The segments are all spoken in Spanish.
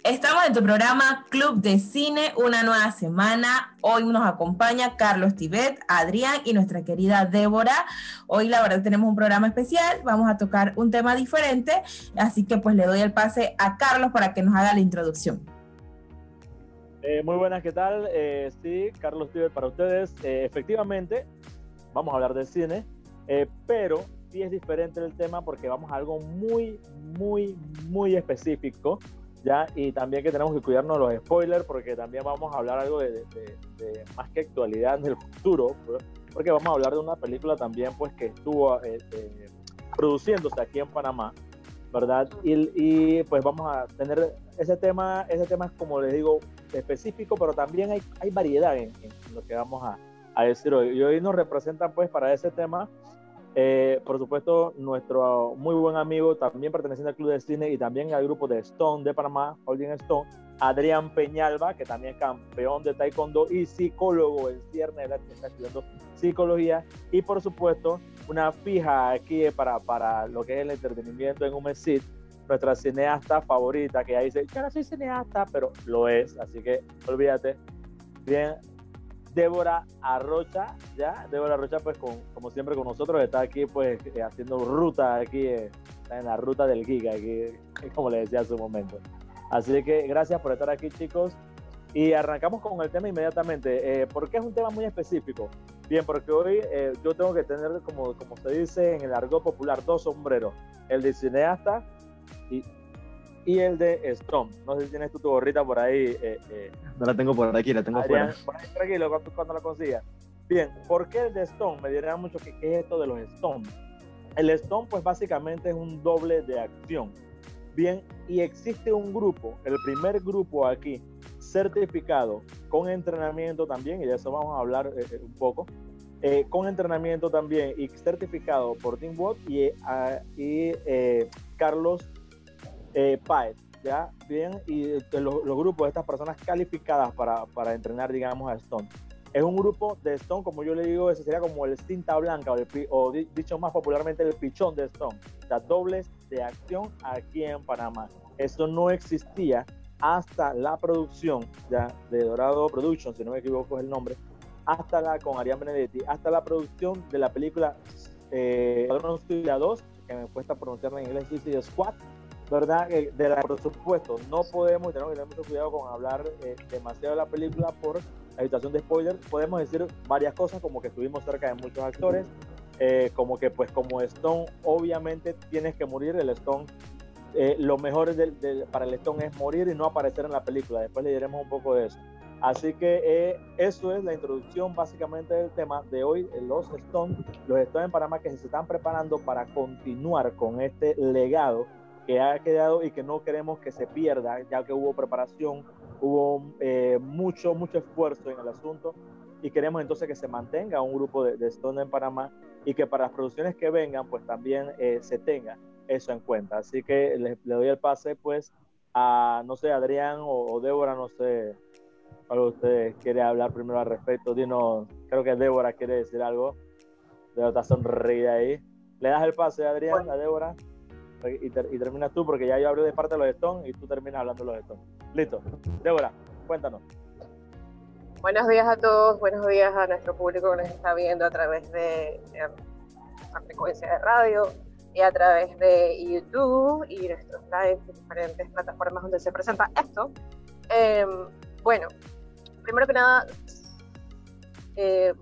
Estamos en tu programa Club de Cine, una nueva semana. Hoy nos acompaña Carlos Tibet, Adrián y nuestra querida Débora. Hoy la verdad tenemos un programa especial, vamos a tocar un tema diferente, así que pues le doy el pase a Carlos para que nos haga la introducción. Eh, muy buenas, ¿qué tal? Eh, sí, Carlos Tibet para ustedes. Eh, efectivamente, vamos a hablar de cine, pero sí es diferente el tema porque vamos a algo muy, muy, muy específico ¿ya? Y también que tenemos que cuidarnos los spoilers porque también vamos a hablar algo de, más que actualidad en el futuro, pues, porque vamos a hablar de una película también pues que estuvo eh, eh, produciéndose aquí en Panamá, ¿verdad? Y, pues vamos a tener ese tema, ese tema es como les digo específico, pero también hay, hay variedad en, en lo que vamos a, a decir hoy. Y hoy nos representan pues para ese tema eh, por supuesto, nuestro muy buen amigo, también perteneciente al Club de Cine y también al grupo de Stone de Panamá, Holding Stone, Adrián Peñalba, que también es campeón de Taekwondo y psicólogo en ciernes, que está estudiando psicología. Y por supuesto, una fija aquí para, para lo que es el entretenimiento en un mesit, nuestra cineasta favorita, que ya dice, yo no soy cineasta, pero lo es, así que olvídate. Bien, Débora Arrocha, ya, Débora Arrocha, pues como siempre con nosotros, está aquí pues eh, haciendo ruta, aquí eh, en la ruta del Giga, aquí, como le decía hace un momento. Así que gracias por estar aquí chicos y arrancamos con el tema inmediatamente, eh, porque es un tema muy específico. Bien, porque hoy yo tengo que tener, como, como se dice en el argot popular, dos sombreros, el de cineasta y y el de Stone. No sé si tienes tú tu gorrita por ahí. Eh, eh. No la tengo por aquí, la tengo fuera. Por ahí tranquilo, cuando, cuando la consigas. Bien, ¿por qué el de Stone? Me dirán mucho que qué es esto de los Stone. El Stone, pues básicamente es un doble de acción. Bien, y existe un grupo, el primer grupo aquí, certificado con entrenamiento también, y de eso vamos a hablar eh, un poco, con entrenamiento también y certificado por Team Watt y, y Carlos eh, ¿ya? Bien, y los, grupos de estas personas calificadas para, para, entrenar, digamos, a Stone. Es un grupo de Stone, como yo le digo, ese sería como el cinta blanca, o, dicho más popularmente, el pichón de Stone. O sea, dobles de acción aquí en Panamá. Eso no existía hasta la producción ya de Dorado Production, si no me equivoco es el nombre, hasta la con Ariane Benedetti, hasta la producción de la película eh, 2, que me cuesta pronunciarla en inglés, Suicide Squad, ¿verdad? De la, por supuesto, no podemos, tenemos que tener mucho cuidado con hablar eh, demasiado de la película por la de spoiler. Podemos decir varias cosas, como que estuvimos cerca de muchos actores, eh, como que, pues, como Stone, obviamente tienes que morir. El Stone, eh, lo mejor para el Stone es morir y no aparecer en la película. Después le diremos un poco de eso. Así que eso es la introducción básicamente del tema de hoy, los Stone, los Stone en Panamá que se están preparando para continuar con este legado que ha quedado y que no queremos que se pierda, ya que hubo preparación, hubo eh, mucho, mucho esfuerzo en el asunto y queremos entonces que se mantenga un grupo de, de Stone en Panamá y que para las producciones que vengan, pues también eh, se tenga eso en cuenta. Así que le, doy el pase, pues, a, no sé, Adrián o, Débora, no sé, algo usted quiere hablar primero al respecto. Dinos, creo que Débora quiere decir algo. Débora está sonreída ahí. Le das el pase, Adrián, a Débora y, terminas tú, porque ya yo hablé de parte de los Stones y tú terminas hablando de los Stones. Listo. Débora, cuéntanos. Buenos días a todos, buenos días a nuestro público que nos está viendo a través de, la frecuencia de radio y a través de YouTube y nuestros lives de diferentes plataformas donde se presenta esto. Em, bueno, primero que nada, eh,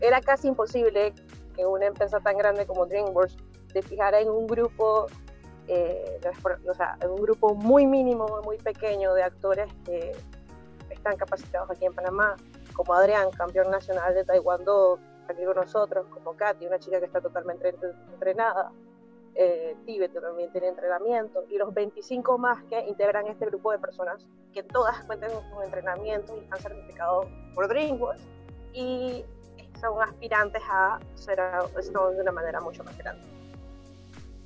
era casi imposible que una empresa tan grande como DreamWorks se fijara en un grupo eh, o sea, un grupo muy mínimo, muy pequeño de actores que están capacitados aquí en Panamá, como Adrián, campeón nacional de Taekwondo, aquí con nosotros, como Katy, una chica que está totalmente entrenada, eh, Tibet también tiene entrenamiento, y los 25 más que integran este grupo de personas, que todas cuentan con entrenamiento y están certificados por DreamWorks, y son aspirantes a ser de una manera mucho más grande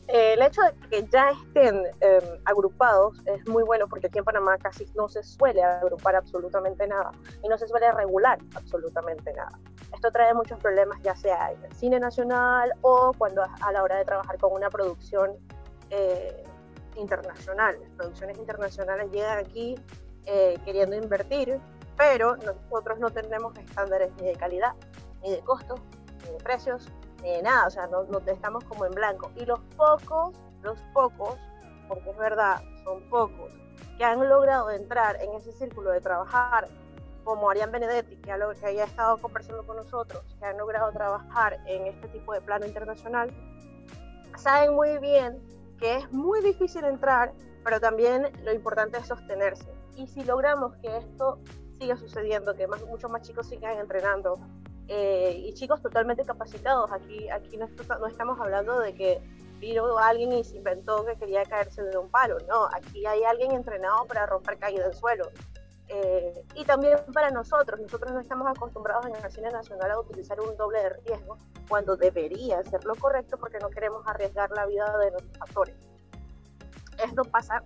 el hecho de que ya estén em, agrupados es muy bueno porque aquí en Panamá casi no se suele agrupar absolutamente nada y no se suele regular absolutamente nada. Esto trae muchos problemas ya sea en el cine nacional o cuando a la hora de trabajar con una producción eh, internacional. Las producciones internacionales llegan aquí eh, queriendo invertir, pero nosotros no tenemos estándares ni de calidad, ni de costos, ni de precios, de nada, o sea, no estamos como en blanco. Y los pocos, los pocos, porque es verdad, son pocos, que han logrado entrar en ese círculo de trabajar como Arián Benedetti, que, ha, que haya estado conversando con nosotros, que han logrado trabajar en este tipo de plano internacional, saben muy bien que es muy difícil entrar, pero también lo importante es sostenerse. Y si logramos que esto siga sucediendo, que más, muchos más chicos sigan entrenando, eh, y chicos totalmente capacitados, aquí, aquí no, no estamos hablando de que vino alguien y se inventó que quería caerse de un palo, no, aquí hay alguien entrenado para romper caída del suelo, eh, y también para nosotros, nosotros no estamos acostumbrados en el cine nacional a utilizar un doble de riesgo cuando debería ser lo correcto porque no queremos arriesgar la vida de nuestros actores. Esto pasa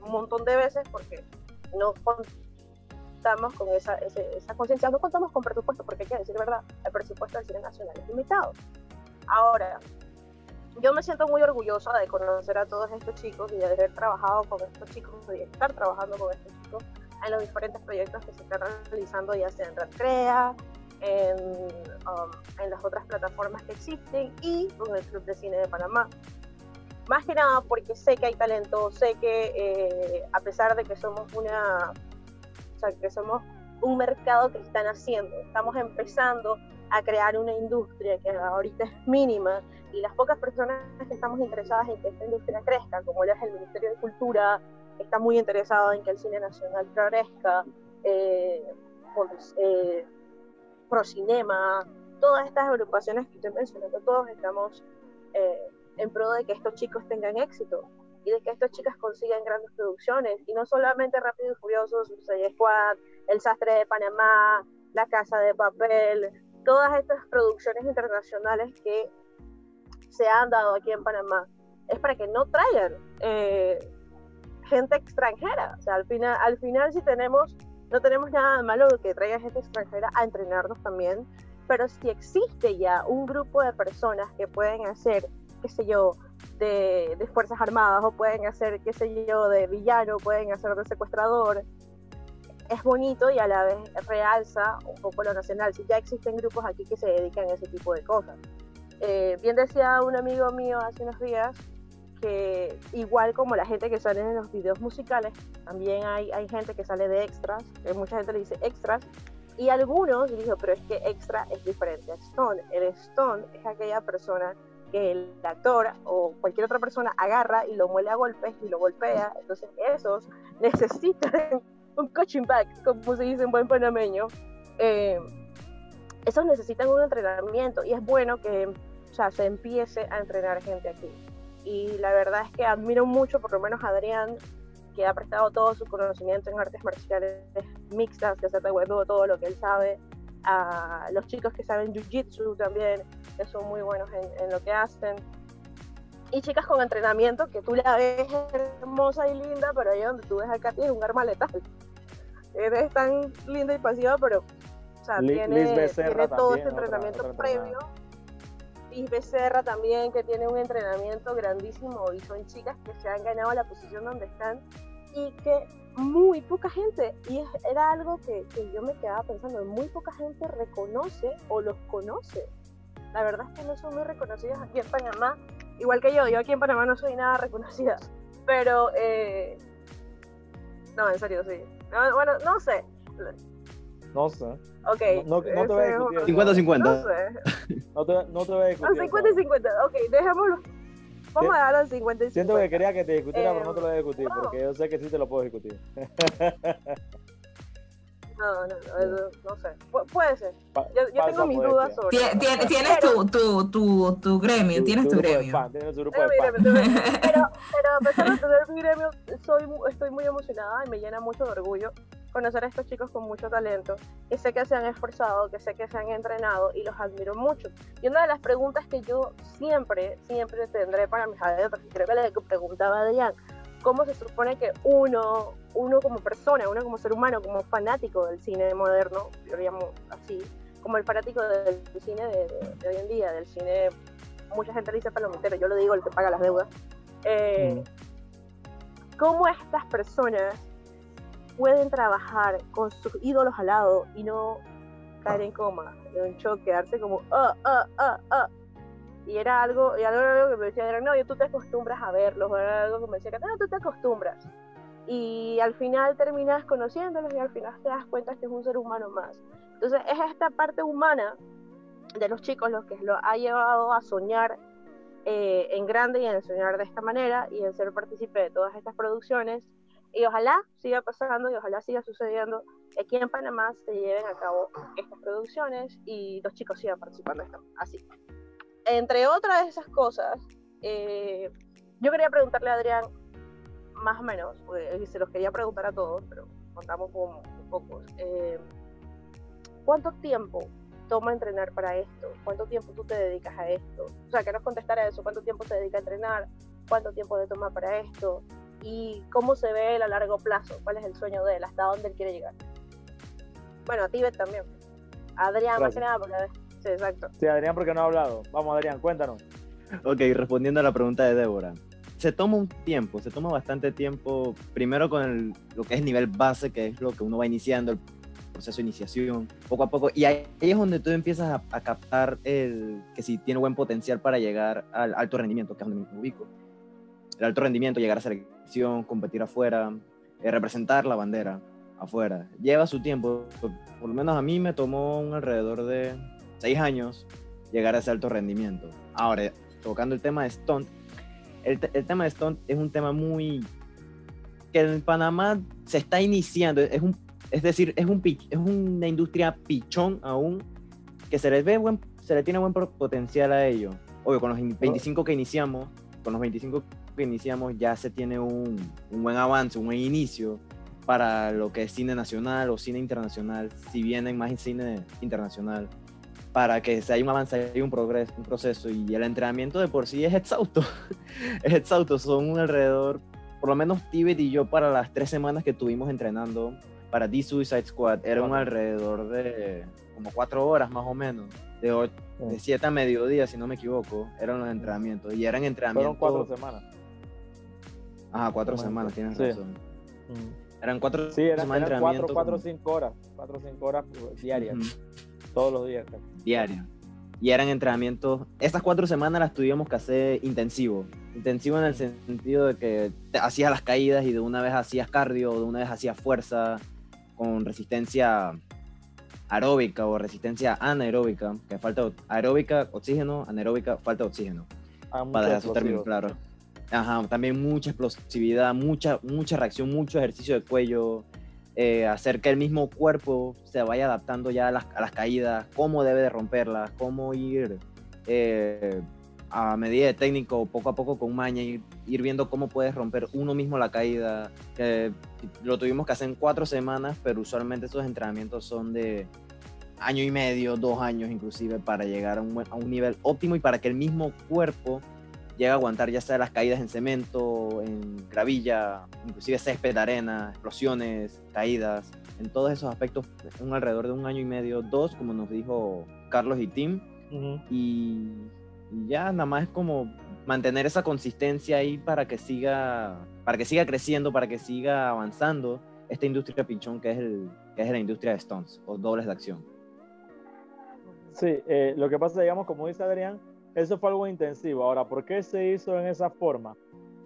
un montón de veces porque no contamos con esa, esa conciencia, no contamos con presupuesto porque hay que decir verdad, el presupuesto del cine nacional es limitado. Ahora, yo me siento muy orgullosa de conocer a todos estos chicos y de haber trabajado con estos chicos y de estar trabajando con estos chicos en los diferentes proyectos que se están realizando, ya sea en Redcrea, en, um, en las otras plataformas que existen y con el Club de Cine de Panamá. Más que nada porque sé que hay talento, sé que eh, a pesar de que somos una, sea, que somos un mercado que están haciendo, estamos empezando a crear una industria que ahorita es mínima y las pocas personas que estamos interesadas en que esta industria crezca, como es el Ministerio de Cultura, está muy interesado en que el cine nacional florezca, eh, pues, Procinema, todas estas agrupaciones que estoy mencionando, todos estamos eh, en pro de que estos chicos tengan éxito y de que estas chicas consigan grandes producciones, y no solamente Rápido y Furioso, Suicide Squad, El Sastre de Panamá, La Casa de Papel, todas estas producciones internacionales que se han dado aquí en Panamá, es para que no traigan eh, gente extranjera. O sea, al final, al final si tenemos, no tenemos nada de malo que traiga gente extranjera a entrenarnos también, pero si existe ya un grupo de personas que pueden hacer, qué sé yo, de, de Fuerzas Armadas o pueden hacer, qué sé yo, de villano, pueden hacer de secuestrador, es bonito y a la vez realza un poco lo nacional. Si ya existen grupos aquí que se dedican a ese tipo de cosas. Eh, bien decía un amigo mío hace unos días que igual como la gente que sale en los videos musicales, también hay, hay gente que sale de extras, que mucha gente le dice extras, y algunos dicen, pero es que extra es diferente a Stone. El Stone es aquella persona que el actor o cualquier otra persona agarra y lo muele a golpes y lo golpea, entonces esos necesitan un coaching back, como se dice en buen panameño. Eh, esos necesitan un entrenamiento y es bueno que o sea, se empiece a entrenar gente aquí. Y la verdad es que admiro mucho, por lo menos a Adrián, que ha prestado todo su conocimiento en artes marciales mixtas, que taekwondo, todo lo que él sabe, a los chicos que saben jiu-jitsu también, que son muy buenos en, lo que hacen, y chicas con entrenamiento que tú la ves hermosa y linda, pero ahí donde tú ves acá tiene un arma letal. Es tan linda y pasiva, pero o sea, tiene, tiene todo este entrenamiento previo y Becerra también, que tiene un entrenamiento grandísimo y son chicas que se han ganado la posición donde están y que muy poca gente, y era algo que, que yo me quedaba pensando, muy poca gente reconoce o los conoce. La verdad es que no son muy reconocidos aquí en Panamá, igual que yo, yo aquí en Panamá no soy nada reconocida, pero eh, no, en serio, sí. bueno, no sé, no sé. Ok. No, te voy a discutir. 50-50. No sé. No te, no te voy a discutir. No, 50 y 50. Ok, dejémoslo. Vamos a darlo en 50 y 50. Siento que quería que te discutiera, pero no te lo voy a discutir, no. porque yo sé que sí te lo puedo discutir. No, no, no, no sé. Pu puede ser. Yo, yo tengo mis dudas sobre ¿Tienes, tienes tu, tu, tu, tu gremio, tienes tu, gremio. Fan, tienes tu grupo de fan. Pero, pero a pesar de tener mi gremio, soy, estoy muy emocionada y me llena mucho de orgullo conocer a estos chicos con mucho talento, que sé que se han esforzado, que sé que se han entrenado y los admiro mucho. Y una de las preguntas que yo siempre, siempre tendré para mis adentros, creo que le preguntaba a Dejan, ¿cómo se supone que uno, uno como persona, uno como ser humano, como fanático del cine moderno, yo lo llamo así, como el fanático del, cine de, hoy en día, del cine, mucha gente dice palomitero, yo lo digo, el que paga las deudas, eh, mm cómo estas personas pueden trabajar con sus ídolos al lado y no caer en coma, en shock, quedarse como, ah, ah, ah, ah. Y era algo, y algo, que me decían, no, tú te acostumbras a verlos, era algo que me decía, no, tú te acostumbras. Y al final terminas conociéndolos y al final te das cuenta que es un ser humano más. Entonces es esta parte humana de los chicos los que lo ha llevado a soñar eh, en grande y en soñar de esta manera y en ser partícipe de todas estas producciones y ojalá siga pasando y ojalá siga sucediendo aquí en Panamá se lleven a cabo estas producciones y los chicos sigan participando esto. Así. Entre otras de esas cosas, eh, yo quería preguntarle a Adrián, más o menos, se los quería preguntar a todos, pero contamos con pocos. Eh, ¿Cuánto tiempo toma entrenar para esto? ¿Cuánto tiempo tú te dedicas a esto? O sea, que nos contestara eso, ¿cuánto tiempo te dedica a entrenar? ¿Cuánto tiempo te toma para esto? y cómo se ve él a largo plazo, cuál es el sueño de él, hasta dónde él quiere llegar. Bueno, a Tibet también. Adrián, más que nada, porque... Sí, exacto. Sí, Adrián, porque no ha hablado. Vamos, Adrián, cuéntanos. Ok, respondiendo a la pregunta de Débora. Se toma un tiempo, se toma bastante tiempo, primero con el, lo que es nivel base, que es lo que uno va iniciando, el proceso de iniciación, poco a poco. Y ahí, es donde tú empiezas a, a, captar el, que si tiene buen potencial para llegar al alto rendimiento, que es donde me ubico el alto rendimiento, llegar a selección, competir afuera, eh, representar la bandera afuera. Lleva su tiempo, por lo menos a mí me tomó un alrededor de seis años llegar a ese alto rendimiento. Ahora, tocando el tema de stunt, el, tema de stunt es un tema muy que en Panamá se está iniciando, es un es decir, es un es una industria pichón aún que se le ve buen se le tiene buen potencial a ello. Obvio, con los 25 que iniciamos, con los 25 que iniciamos ya se tiene un, un, buen avance, un buen inicio para lo que es cine nacional o cine internacional, si vienen más en cine internacional, para que se haya un avance, haya un progreso, un proceso y el entrenamiento de por sí es exhausto, es exhausto, son un alrededor, por lo menos Tibet y yo para las tres semanas que tuvimos entrenando para The Suicide Squad, era un alrededor de como cuatro horas más o menos de, de 7 a mediodía, si no me equivoco, eran los entrenamientos. Y eran entrenamientos. Fueron cuatro semanas. Ajá, cuatro semanas, tienes razón. Eran cuatro sí, eran, semanas eran cuatro, cuatro o cinco horas. Cuatro o cinco horas pues, diarias. Todos los días. Diarias. Y eran entrenamientos. Estas cuatro semanas las tuvimos que hacer intensivo. Intensivo en el sentido de que hacías las caídas y de una vez hacías cardio, de una vez hacías fuerza, con resistencia aeróbica o resistencia anaeróbica, que falta aeróbica, oxígeno, anaeróbica, falta oxígeno. Ah, para eso término claro. Ajá, también mucha explosividad, mucha, mucha reacción, mucho ejercicio de cuello, eh, hacer que el mismo cuerpo se vaya adaptando ya a las, a caídas, cómo debe de romperlas, cómo ir eh, a medida de técnico, poco a poco con maña, ir, ir viendo cómo puedes romper uno mismo la caída. lo tuvimos que hacer en cuatro semanas, pero usualmente estos entrenamientos son de año y medio, dos años inclusive, para llegar a un nivel óptimo y para que el mismo cuerpo llegue a aguantar ya sea las caídas en cemento, en gravilla, inclusive césped, arena, explosiones, caídas, en todos esos aspectos, un alrededor de un año y medio, dos, como nos dijo Carlos y Tim, y y ya nada más es como mantener esa consistencia ahí para que siga, para que siga creciendo, para que siga avanzando esta industria pinchón que es, el, que es la industria de stones o dobles de acción. Sí, eh, lo que pasa, digamos, como dice Adrián, eso fue algo intensivo. Ahora, ¿por qué se hizo en esa forma?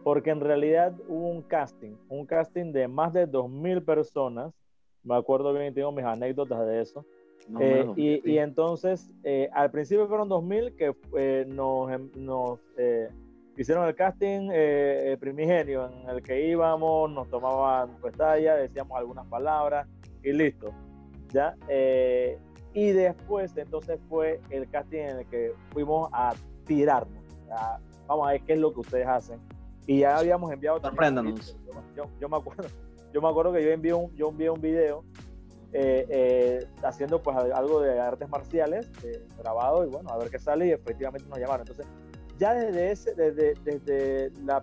Porque en realidad hubo un casting, un casting de más de 2.000 personas. Me acuerdo bien, tengo mis anécdotas de eso eh, y, y, entonces, eh, al principio fueron 2000 que eh, nos, em, nos hicieron el casting primigenio en el que íbamos, nos tomaban talla, decíamos algunas palabras y listo. ¿ya? Y después, entonces fue el casting en el que fuimos a tirarnos. vamos a ver qué es lo que ustedes hacen. Y ya habíamos enviado. Sorpréndanos. Yo, yo, me acuerdo, yo me acuerdo que yo envié un, yo envié un video eh, eh, haciendo pues algo de artes marciales eh, grabado y bueno, a ver qué sale y efectivamente nos llamaron. Entonces, ya desde, ese, desde, desde la,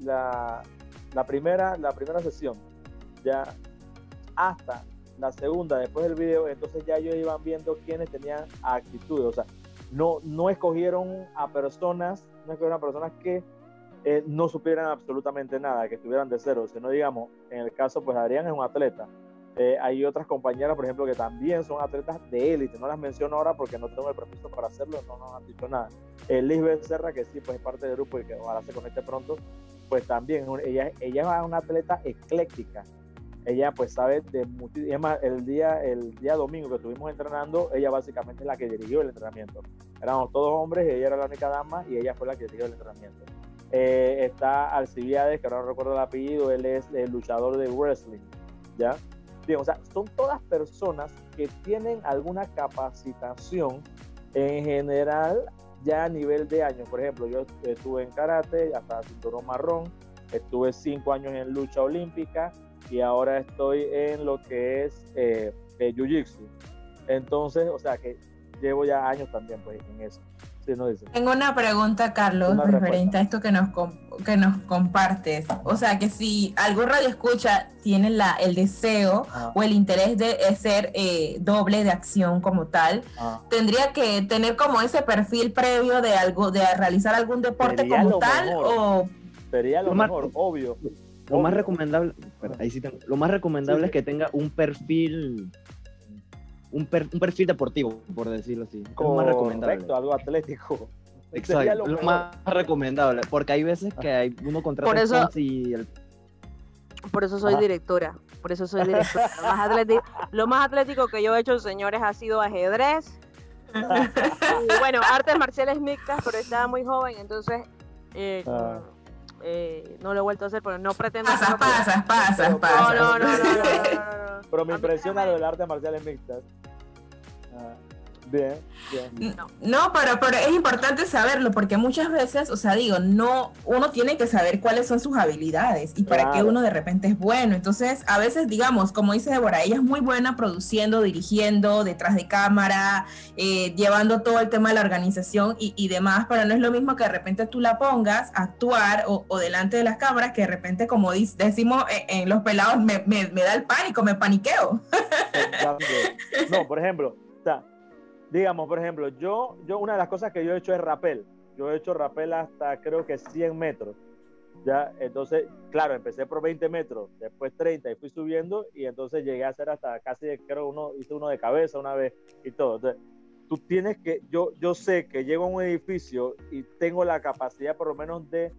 la, la, primera, la primera sesión, ya hasta la segunda, después del video, entonces ya ellos iban viendo quiénes tenían actitudes, o sea, no, no escogieron a personas, no escogieron a personas que eh, no supieran absolutamente nada, que estuvieran de cero, sino digamos, en el caso, pues Adrián es un atleta. Eh, hay otras compañeras, por ejemplo, que también son atletas de élite, no las menciono ahora porque no tengo el permiso para hacerlo, no nos han dicho nada. Eh, Lisbeth Serra, que sí, pues es parte del grupo y que ojalá se conecte pronto, pues también, ella, ella es una atleta ecléctica, ella pues sabe de muchísimas, el día, el día domingo que estuvimos entrenando, ella básicamente es la que dirigió el entrenamiento. Éramos todos hombres y ella era la única dama y ella fue la que dirigió el entrenamiento. Eh, está Alcibiades, que ahora no recuerdo el apellido, él es el luchador de wrestling, ¿ya? Bien, o sea, son todas personas que tienen alguna capacitación en general ya a nivel de años. Por ejemplo, yo estuve en karate hasta cinturón marrón, estuve cinco años en lucha olímpica y ahora estoy en lo que es eh, eh jiu-jitsu. Entonces, o sea que llevo ya años también pues en eso. Tengo una pregunta, Carlos, referente a esto que nos, que nos compartes. O sea, que si algún radio escucha tiene la, el deseo o el interés de ser eh, doble de acción como tal, tendría que tener como ese perfil previo de algo, de realizar algún deporte como tal o sería lo, mejor, obvio. Lo más recomendable, ahí sí lo más recomendable es que tenga un perfil un, perfil deportivo, por decirlo así. Correcto, más recomendable. algo atlético. Exacto, lo, más recomendable, porque hay veces que hay uno contra por eso, y el... Por eso soy directora, por eso soy directora. Lo más, atlético, lo más atlético que yo he hecho, señores, ha sido ajedrez. bueno, artes marciales mixtas, pero estaba muy joven, entonces eh, ah. Eh, no lo he vuelto a hacer, pero no pretendo... Pasas, pasas, pasas, pasas. No, no, no, no, Pero me impresiona lo del artes marciales mixtas. Bien, bien. No, pero, pero es importante saberlo porque muchas veces, o sea, digo, no, uno tiene que saber cuáles son sus habilidades y para qué uno de repente es bueno. Entonces, a veces, digamos, como dice Débora, ella es muy buena produciendo, dirigiendo, detrás de cámara, eh, llevando todo el tema de la organización y, y, demás, pero no es lo mismo que de repente tú la pongas a actuar o, o delante de las cámaras que de repente, como decimos en, los pelados, me, me, me, da el pánico, me paniqueo. No, por ejemplo, o sea, digamos, por ejemplo, yo, yo una de las cosas que yo he hecho es rappel. Yo he hecho rappel hasta creo que 100 metros. Ya, entonces, claro, empecé por 20 metros, después 30 y fui subiendo y entonces llegué a hacer hasta casi, creo, uno, hice uno de cabeza una vez y todo. Entonces, tú tienes que, yo, yo sé que llego a un edificio y tengo la capacidad por lo menos de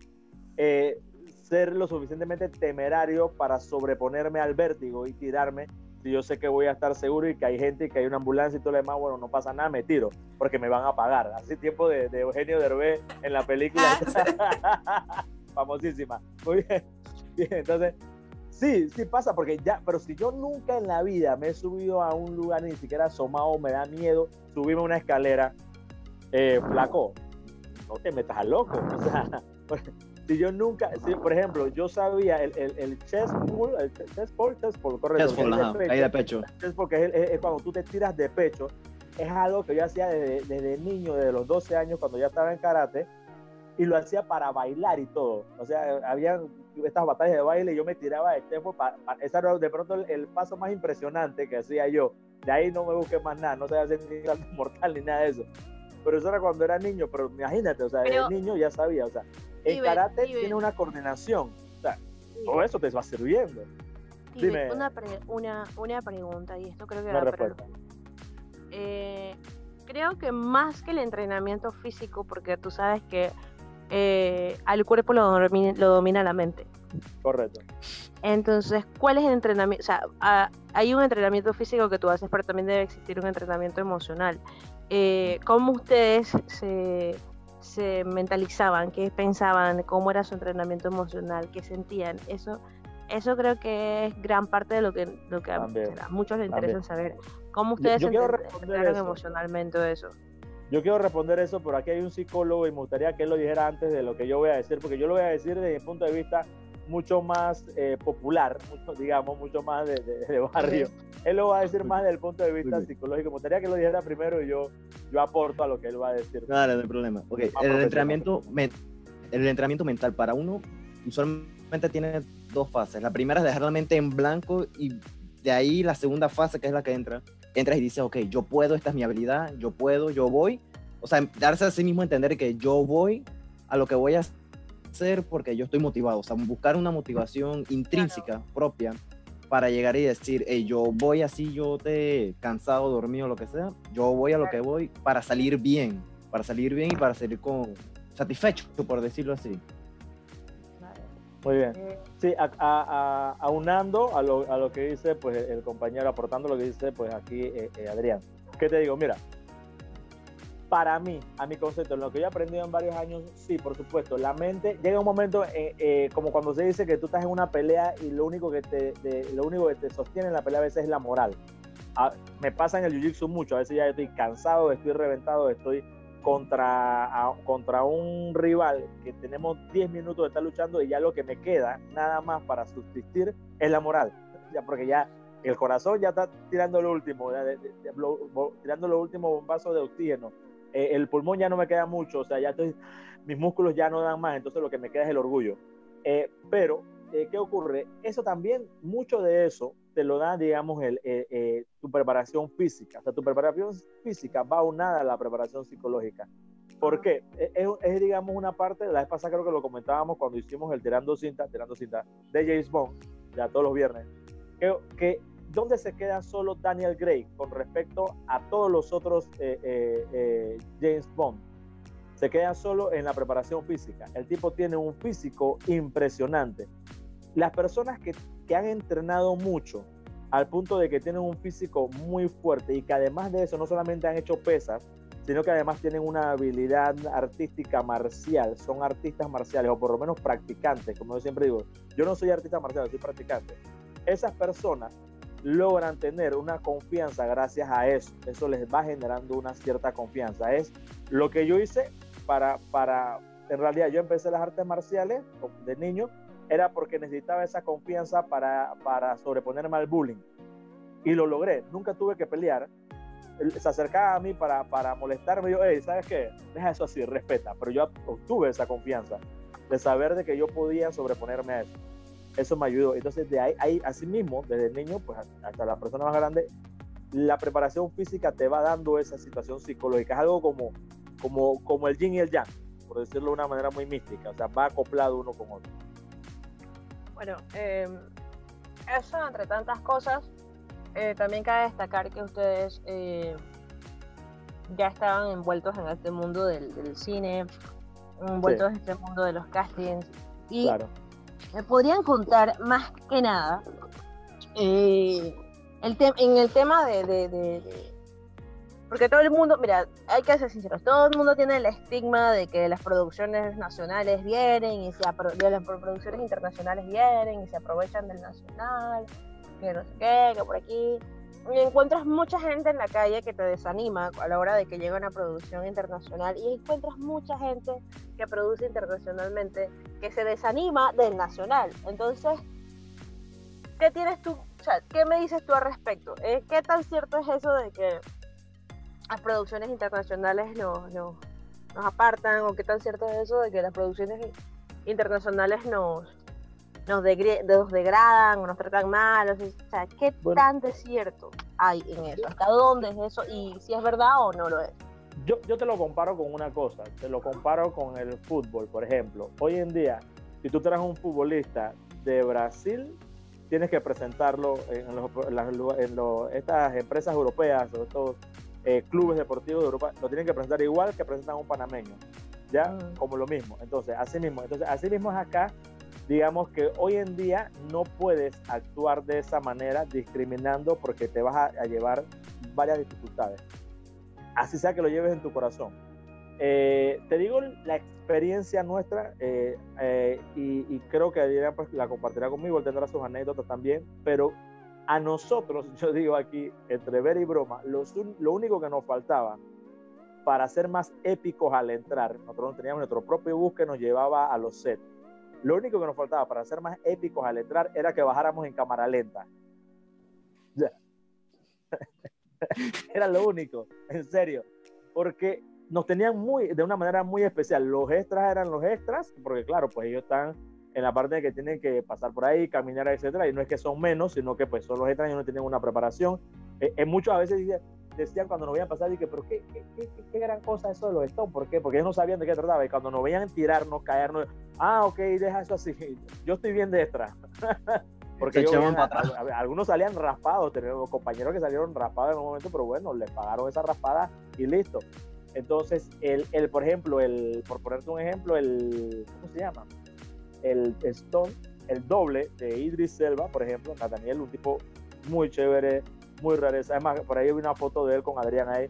eh, ser lo suficientemente temerario para sobreponerme al vértigo y tirarme yo sé que voy a estar seguro y que hay gente y que hay una ambulancia y todo lo demás, bueno, no pasa nada, me tiro, porque me van a pagar. Así tiempo de, Eugenio Derbez en la película. Ah, Famosísima. Muy bien. bien. Entonces, sí, sí pasa, porque ya, pero si yo nunca en la vida me he subido a un lugar, ni siquiera asomado, me da miedo subirme una escalera, eh, flaco, no te metas al loco. O sea, si yo nunca, si, por ejemplo, yo sabía el, el, el chest pull, el chest pull, chest pull, correcto. Chest pull, ajá, pecho, ahí de pecho. Chest pull, que es, es, cuando tú te tiras de pecho, es algo que yo hacía desde, desde, niño, desde los 12 años, cuando ya estaba en karate, y lo hacía para bailar y todo. O sea, había estas batallas de baile y yo me tiraba de chest pull, para, para, ese era de pronto el, el, paso más impresionante que hacía yo. De ahí no me busqué más nada, no sé hacer ni salto mortal ni nada de eso. Pero eso era cuando era niño, pero imagínate, o sea, pero, el niño ya sabía, o sea, el karate tiene una coordinación. O sea, todo eso te va sirviendo. Dime. Una, una, una, pregunta, y esto creo que va a eh, Creo que más que el entrenamiento físico, porque tú sabes que eh, al cuerpo lo domina, lo domina la mente. Correcto. Entonces, ¿cuál es el entrenamiento? O sea, hay un entrenamiento físico que tú haces, pero también debe existir un entrenamiento emocional. Eh, ¿Cómo ustedes se, se mentalizaban, qué pensaban, cómo era su entrenamiento emocional, qué sentían. Eso, eso creo que es gran parte de lo que, lo que a, muchos les interesa saber. ¿Cómo ustedes yo, se emocionalmente eso? Yo quiero responder eso, pero aquí hay un psicólogo y me gustaría que él lo dijera antes de lo que yo voy a decir, porque yo lo voy a decir desde mi punto de vista mucho más eh, popular, digamos, mucho más de, barrio. Él lo va a decir más desde el punto de vista psicológico. Me gustaría que lo dijera primero y yo, yo aporto a lo que él va a decir. Claro, no hay problema. Okay. El, entrenamiento, el entrenamiento mental para uno usualmente tiene dos fases. La primera es dejar la mente en blanco y de ahí la segunda fase, que es la que entra, entras y dices, ok, yo puedo, esta es mi habilidad, yo puedo, yo voy. O sea, darse a sí mismo a entender que yo voy a lo que voy a hacer porque yo estoy motivado, o sea, buscar una motivación intrínseca propia para llegar y decir, hey, yo voy así, yo te cansado, dormido, lo que sea, yo voy a lo que voy para salir bien, para salir bien y para salir con satisfecho, por decirlo así. Muy bien. Sí, aunando a lo, a lo, que dice pues, el compañero, aportando lo que dice pues aquí eh, eh, Adrián. ¿Qué te digo? Mira, para mí, a mi concepto, en lo que yo he aprendido en varios años, sí, por supuesto, la mente llega un momento eh, como cuando se dice que tú estás en una pelea y lo único que te, lo único que te sostiene en la pelea a veces es la moral. Ah, me pasa en el jiu-jitsu mucho, a veces ya estoy cansado, estoy reventado, estoy contra, contra un rival que tenemos 10 minutos de estar luchando y ya lo que me queda nada más para subsistir es la moral. Ya porque ya el corazón ya está tirando lo último, tirando los últimos bombazos de oxígeno. Eh, el pulmón ya no me queda mucho, o sea, ya estoy, mis músculos ya no dan más, entonces lo que me queda es el orgullo. Eh, pero, eh, ¿qué ocurre? Eso también, mucho de eso te lo da, digamos, el, tu preparación física. O sea, tu preparación física va unada a la preparación psicológica. ¿Por qué? E, es, digamos, una parte, la vez pasada creo que lo comentábamos cuando hicimos el Tirando Cinta, Tirando Cinta de James Bond, ya todos los viernes, que, que ¿dónde se queda solo Daniel Gray con respecto a todos los otros eh, James Bond? Se queda solo en la preparación física. El tipo tiene un físico impresionante. Las personas que que han entrenado mucho al punto de que tienen un físico muy fuerte y que además de eso no solamente han hecho pesas, sino que además tienen una habilidad artística marcial, son artistas marciales o por lo menos practicantes, como yo siempre digo, yo no soy artista marcial, soy practicante. Esas personas logran tener una confianza gracias a eso, eso les va generando una cierta confianza. Es lo que yo hice para, para en realidad yo empecé las artes marciales de niño era porque necesitaba esa confianza para, para sobreponerme al bullying. Y lo logré, nunca tuve que pelear. Se acercaba a mí para, para molestarme, yo, hey, ¿sabes qué? Deja eso así, respeta. Pero yo obtuve esa confianza de saber de que yo podía sobreponerme a eso. Eso me ayudó. Entonces, de ahí, ahí así mismo, desde el niño, pues hasta la persona más grande, la preparación física te va dando esa situación psicológica. Es algo como, como, como el yin y el yang, por decirlo de una manera muy mística. O sea, va acoplado uno con otro. Bueno, em, eso entre tantas cosas, eh, también cabe destacar que ustedes eh, ya estaban envueltos en este mundo del, cine, envueltos en este mundo de los castings, y me podrían contar más que nada eh, el en el tema de porque todo el mundo, mira, hay que ser sinceros, todo el mundo tiene el estigma de que las producciones nacionales vienen y se de las producciones internacionales vienen y se aprovechan del nacional, que no sé qué, que por aquí. Y encuentras mucha gente en la calle que te desanima a la hora de que llega una producción internacional y encuentras mucha gente que produce internacionalmente que se desanima del nacional. Entonces, ¿qué tienes tú? O sea, ¿qué me dices tú al respecto? Eh, ¿Qué tan cierto es eso de que las producciones internacionales nos, nos, apartan o qué tan cierto es eso de que las producciones internacionales nos, nos, degradan o nos tratan mal, o sea, ¿qué tan de cierto hay en eso? ¿Hasta dónde es eso? Y si es verdad o no lo es. Yo, yo te lo comparo con una cosa, te lo comparo con el fútbol, por ejemplo. Hoy en día, si tú traes un futbolista de Brasil, tienes que presentarlo en, en, estas empresas europeas, sobre todo eh, clubes deportivos de Europa lo tienen que presentar igual que presentan un panameño, ¿ya? Mm. Como lo mismo. Entonces, así mismo. Entonces, así mismo es acá, digamos que hoy en día no puedes actuar de esa manera discriminando porque te vas a, llevar varias dificultades. Así sea que lo lleves en tu corazón. Eh, te digo la experiencia nuestra eh, y, y, creo que Adrián pues, la compartirá conmigo, él tendrá sus anécdotas también, pero a nosotros, yo digo aquí, entre ver y broma, lo único que nos faltaba para ser más épicos al entrar, nosotros teníamos nuestro propio bus que nos llevaba a los sets. Lo único que nos faltaba para ser más épicos al entrar era que bajáramos en cámara lenta. era lo único, en serio. Porque nos tenían muy, de una manera muy especial. Los extras eran los extras, porque claro, pues ellos están en la parte de que tienen que pasar por ahí, caminar, etcétera, y no es que son menos, sino que pues son los extraños no tienen una preparación. Eh, en muchos a veces dice, decían cuando nos veían pasar, que, pero qué, qué, qué, qué gran cosa eso de los Stones, ¿por qué? Porque ellos no sabían de qué trataba, y cuando nos veían tirarnos, caernos, ah, ok, deja eso así, yo estoy bien de extra. Porque yo atrás. a- a- algunos salían raspados, tenemos compañeros que salieron raspados en un momento, pero bueno, les pagaron esa raspada y listo. Entonces, el, el, por ejemplo, el, por ponerte un ejemplo, el, ¿cómo se llama? El Stone, el doble de Idris Elba, por ejemplo, Nathaniel, un tipo muy chévere, muy rareza. Además, por ahí vi una foto de él con Adrián ahí.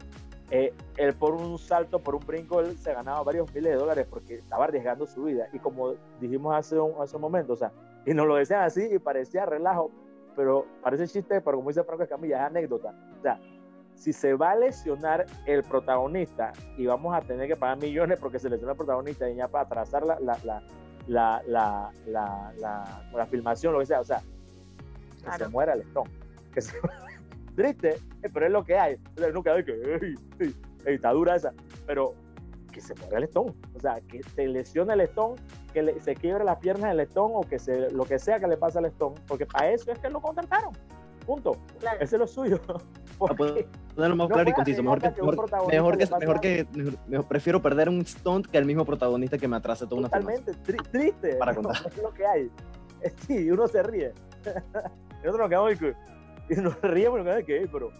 Eh, él por un salto, por un brinco, él se ganaba varios miles de dólares porque estaba arriesgando su vida. Y como dijimos hace un, hace un momento, o sea, y nos lo decían así y parecía relajo, pero parece chiste, pero como dice Franco Escamilla, es anécdota. O sea, si se va a lesionar el protagonista y vamos a tener que pagar millones porque se lesiona el protagonista y ya para atrasar la, la, la, la, la, la, la- la filmación, lo que sea, o sea, que Claro. se muera el. Que se... Triste, eh, pero es lo que hay. O sea, nunca hay que, "Ey, ey, ey, está dura esa, pero que se muera el Stone. O sea, que se lesione el Stone, que le- se quiebre las piernas del Stone o que se, lo que sea que le pase al Stone, porque para eso es que lo contrataron. Punto. Claro. Ese es lo suyo. Porque- Ponerlo más No claro y conciso. Mejor que, que mejor, que, mejor que mejor- prefiero perder un stunt que el mismo protagonista que me atrase toda una filmación. Totalmente tri- triste. Para ¿no? contar. Es lo que hay. Sí, uno se ríe. nosotros nos quedamos y, que- nos pero,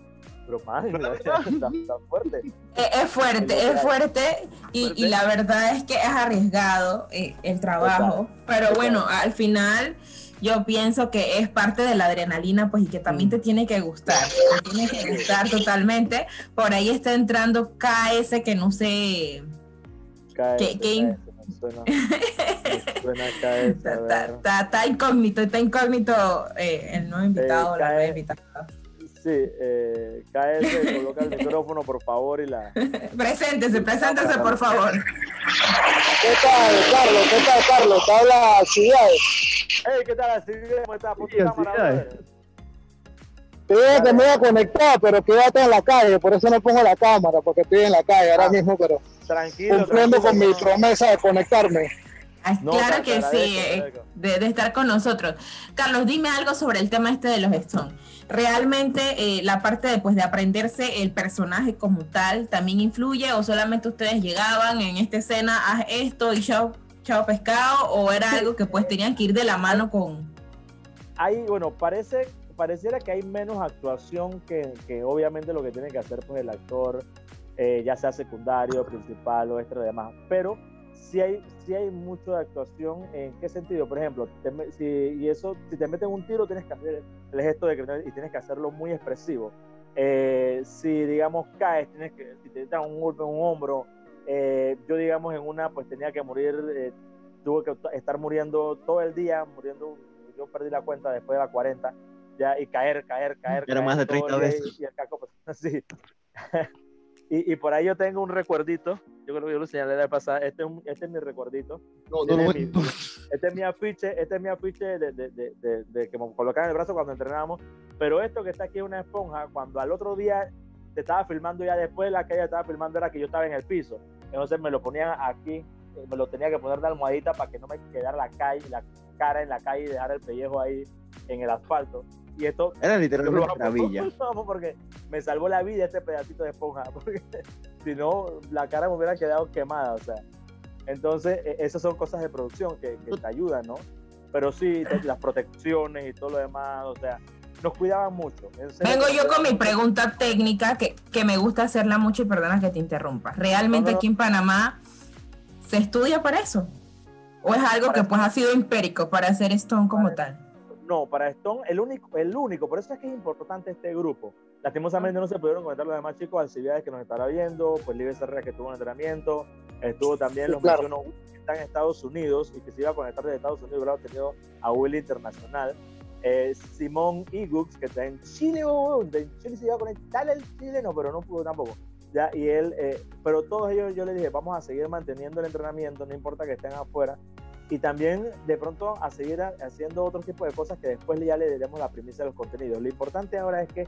pero man, fuerte. Es fuerte, es fuerte y, y la verdad es que es arriesgado eh, el trabajo, pero Total. bueno, al final yo pienso que es parte de la adrenalina, pues y que también te tiene que gustar, te tiene que gustar totalmente. Por ahí está entrando KS que no sé, KS, ¿Qué- qué- suena, suena KS, a está, está- ver. está- está incógnito, está incógnito eh, el nuevo invitado, Eh, la nueva invitada. Sí, eh, KS, coloca el micrófono, por favor, y la... Preséntese, preséntese por favor. ¿Qué tal, Carlos? ¿Qué tal, Carlos? Te habla Ciudades. Hey, ¿qué tal? Así, ¿Cómo estás? Pon tu Sí, así cámara, es. brother. Te dije que me iba a conectar, pero quédate en la calle, por eso no pongo la cámara, porque estoy en la calle ahora Ah, mismo, pero Tranquilo, cumpliendo con mi promesa de conectarme. Ah, No, claro que sí, eh, de estar con nosotros. Carlos, dime algo sobre el tema este de los Stones. ¿Realmente eh, la parte de, pues, de aprenderse el personaje como tal también influye o solamente ustedes llegaban en esta escena, haz esto y chao, chao pescado o era algo que pues tenían que ir de la mano con... Ahí, bueno, parece, pareciera que hay menos actuación que, que obviamente lo que tiene que hacer pues el actor, eh, ya sea secundario, principal o extra demás. Pero sí hay, sí hay mucho de actuación. ¿En qué sentido? Por ejemplo, te si, y eso, si te meten un tiro, tienes que hacer el gesto de que y tienes que hacerlo muy expresivo. Eh, si, digamos, caes, tienes que, si te dan un golpe en un hombro, eh, yo, digamos, en una, pues tenía que morir, eh, tuve que estar muriendo todo el día, muriendo, yo perdí la cuenta después de la 40, ya, y caer, caer, caer. Era caer más de todo el 30 día veces. Y, y el caco, pues, así. Y, y por ahí yo tengo un recuerdito, yo creo que yo lo señalé de pasada, este es, un- este es mi recuerdito, No, Tiene no, mi- no. este es mi afiche, este es mi afiche de, de, de, de- de que me colocaban en el brazo cuando entrenábamos, pero esto que está aquí es una esponja, cuando al otro día te estaba filmando ya después la que ella estaba filmando era que yo estaba en el piso, entonces me lo ponían aquí, eh, me lo tenía que poner de almohadita para que no me quedara la calle, la cara en la calle y dejar el pellejo ahí en el asfalto, y esto Era literalmente una amo porque me salvó la vida este pedacito de esponja, porque si no, la cara me hubiera quedado quemada, o sea. Entonces, e- esas son cosas de producción que, que te ayudan, ¿no? Pero sí, las protecciones y todo lo demás, o sea, nos cuidaban mucho. Vengo yo con mi pregunta técnica que, que me gusta hacerla mucho y perdona que te interrumpa. ¿Realmente No, no, no. aquí en Panamá se estudia para eso? ¿O es algo que pues ha sido empírico para hacer Stone como tal? No, para Stone, el único, el único, por eso es que es importante este grupo. Lastimosamente no se pudieron conectar los demás chicos, Alcibiades que nos estará viendo, pues Libre Serra que tuvo un entrenamiento, estuvo también, Sí, los claro. mencionó, que está en Estados Unidos y que se iba a conectar desde Estados Unidos, hubiera tenido a Willy Internacional. Eh, Simón Igux, que está en Chile, en Chile se iba a conectar el chileno, pero no pudo tampoco. Ya, y él, eh, pero todos ellos yo les dije, vamos a seguir manteniendo el entrenamiento, no importa que estén afuera, y también de pronto a seguir haciendo otro tipo de cosas que después ya le daremos la primicia de los contenidos. Lo importante ahora es que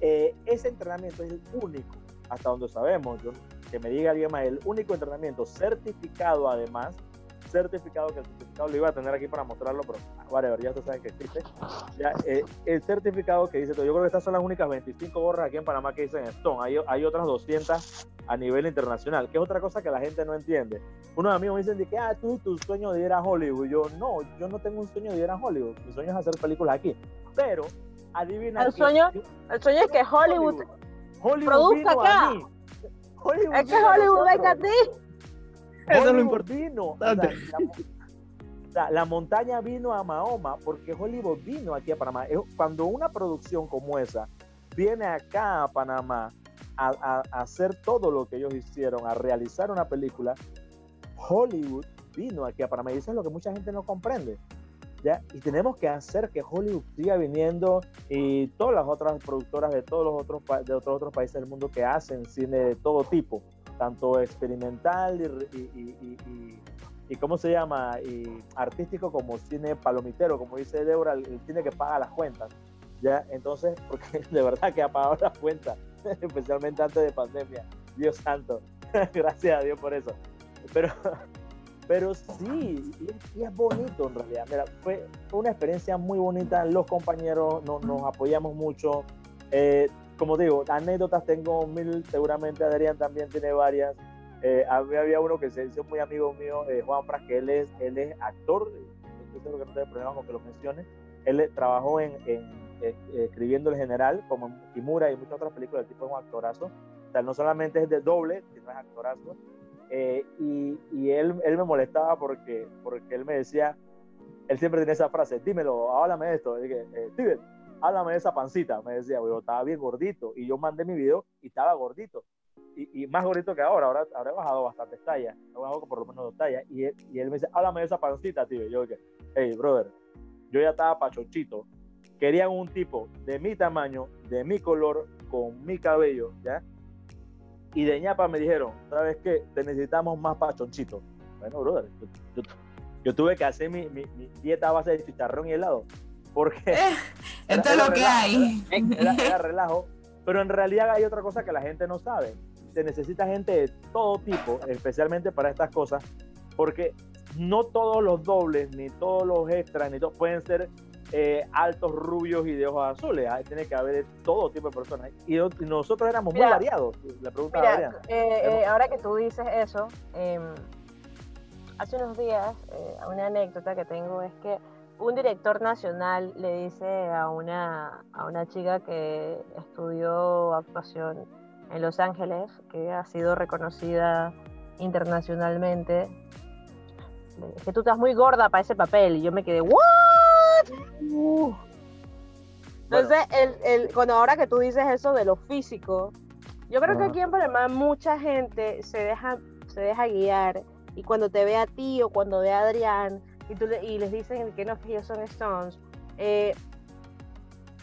eh, ese entrenamiento es el único, hasta donde sabemos, yo, que me diga alguien más, el único entrenamiento certificado además certificado, que el certificado lo iba a tener aquí para mostrarlo, pero ah, whatever, ya ustedes saben que existe. Ya, eh, el certificado que dice yo creo que estas son las únicas 25 gorras aquí en Panamá que dicen Stone. Hay, hay otras 200 a nivel internacional, que es otra cosa que la gente no entiende. Unos amigos me dicen de que, ah, tú tu sueño de ir a Hollywood. Yo, no, yo no tengo un sueño de ir a Hollywood. Mi sueño es hacer películas aquí. Pero, adivina. El sueño, el sueño es que Hollywood, Hollywood produzca vino acá. a mí. Hollywood es que Hollywood venga a ti. Eso es lo Hollywood vino, la, montaña vino a Mahoma porque Hollywood vino aquí a Panamá. Cuando una producción como esa viene acá a Panamá a, a- a hacer todo lo que ellos hicieron, a realizar una película, Hollywood vino aquí a Panamá y eso es lo que mucha gente no comprende. ¿ya? Y tenemos que hacer que Hollywood siga viniendo y todas las otras productoras de todos los otros, de otros, otros países del mundo que hacen cine de todo tipo, tanto experimental y, y, y- y- ¿cómo se llama? Artístico como cine palomitero, como dice Débora, el, el cine que paga las cuentas. ¿ya? Entonces, porque de verdad que ha pagado las cuentas, especialmente antes de pandemia. Dios santo, gracias a Dios por eso. Pero, pero sí, y, es bonito en realidad. Mira, fue una experiencia muy bonita. Los compañeros no- nos apoyamos mucho. Eh, como digo, anécdotas tengo mil, seguramente Adrián también tiene varias. Eh, había, había uno que se hizo muy amigo mío, eh, Juan Pras, que él es, él es actor, que no tengo problema con que lo mencione. Él eh, trabajó en, en, eh, escribiendo El General, como Kimura y muchas otras películas, el tipo es un actorazo. O sea, no solamente es de doble, sino es actorazo. Eh, y y él, él me molestaba porque, porque él me decía, él siempre tenía esa frase, dímelo, háblame de esto. Y dije, eh, háblame de esa pancita. Me decía, yo estaba bien gordito. Y yo mandé mi video y estaba gordito. Y, y más gordito que ahora. Ahora habré bajado bastantes tallas. He bajado por lo menos dos tallas. Y él, y él me dice, háblame de esa pancita, tío. Yo dije, hey, brother, yo ya estaba pachochito. Querían un tipo de mi tamaño, de mi color, con mi cabello, ¿ya? Y de ñapa me dijeron, ¿sabes qué? Te necesitamos más pachonchito. Bueno, brother, yo, yo- yo tuve que hacer mi, mi- mi dieta a base de chicharrón y helado. Porque Esto es lo que relajo, hay. era, era relajo. Pero en realidad hay otra cosa que la gente no sabe. Se necesita gente de todo tipo, especialmente para estas cosas, porque no todos los dobles, ni todos los extras, ni todos pueden ser eh, altos, rubios y de ojos azules. Tiene que haber de todo tipo de personas. Y, nosotros éramos muy variados. La pregunta Mira, eh, eh, ahora que tú dices eso, em, hace unos días, eh, una anécdota que tengo es que un director nacional le dice a una, a una chica que estudió actuación en Los Ángeles, que ha sido reconocida internacionalmente, es que tú estás muy gorda para ese papel. Y yo me quedé, ¿what? Bueno, Entonces, el, el, cuando ahora que tú dices eso de lo físico, yo creo que aquí en Panamá mucha gente se deja, se deja guiar. Y cuando te ve a ti o cuando ve a Adrián y, tú le- y les dicen que no, que ellos son Stones, eh,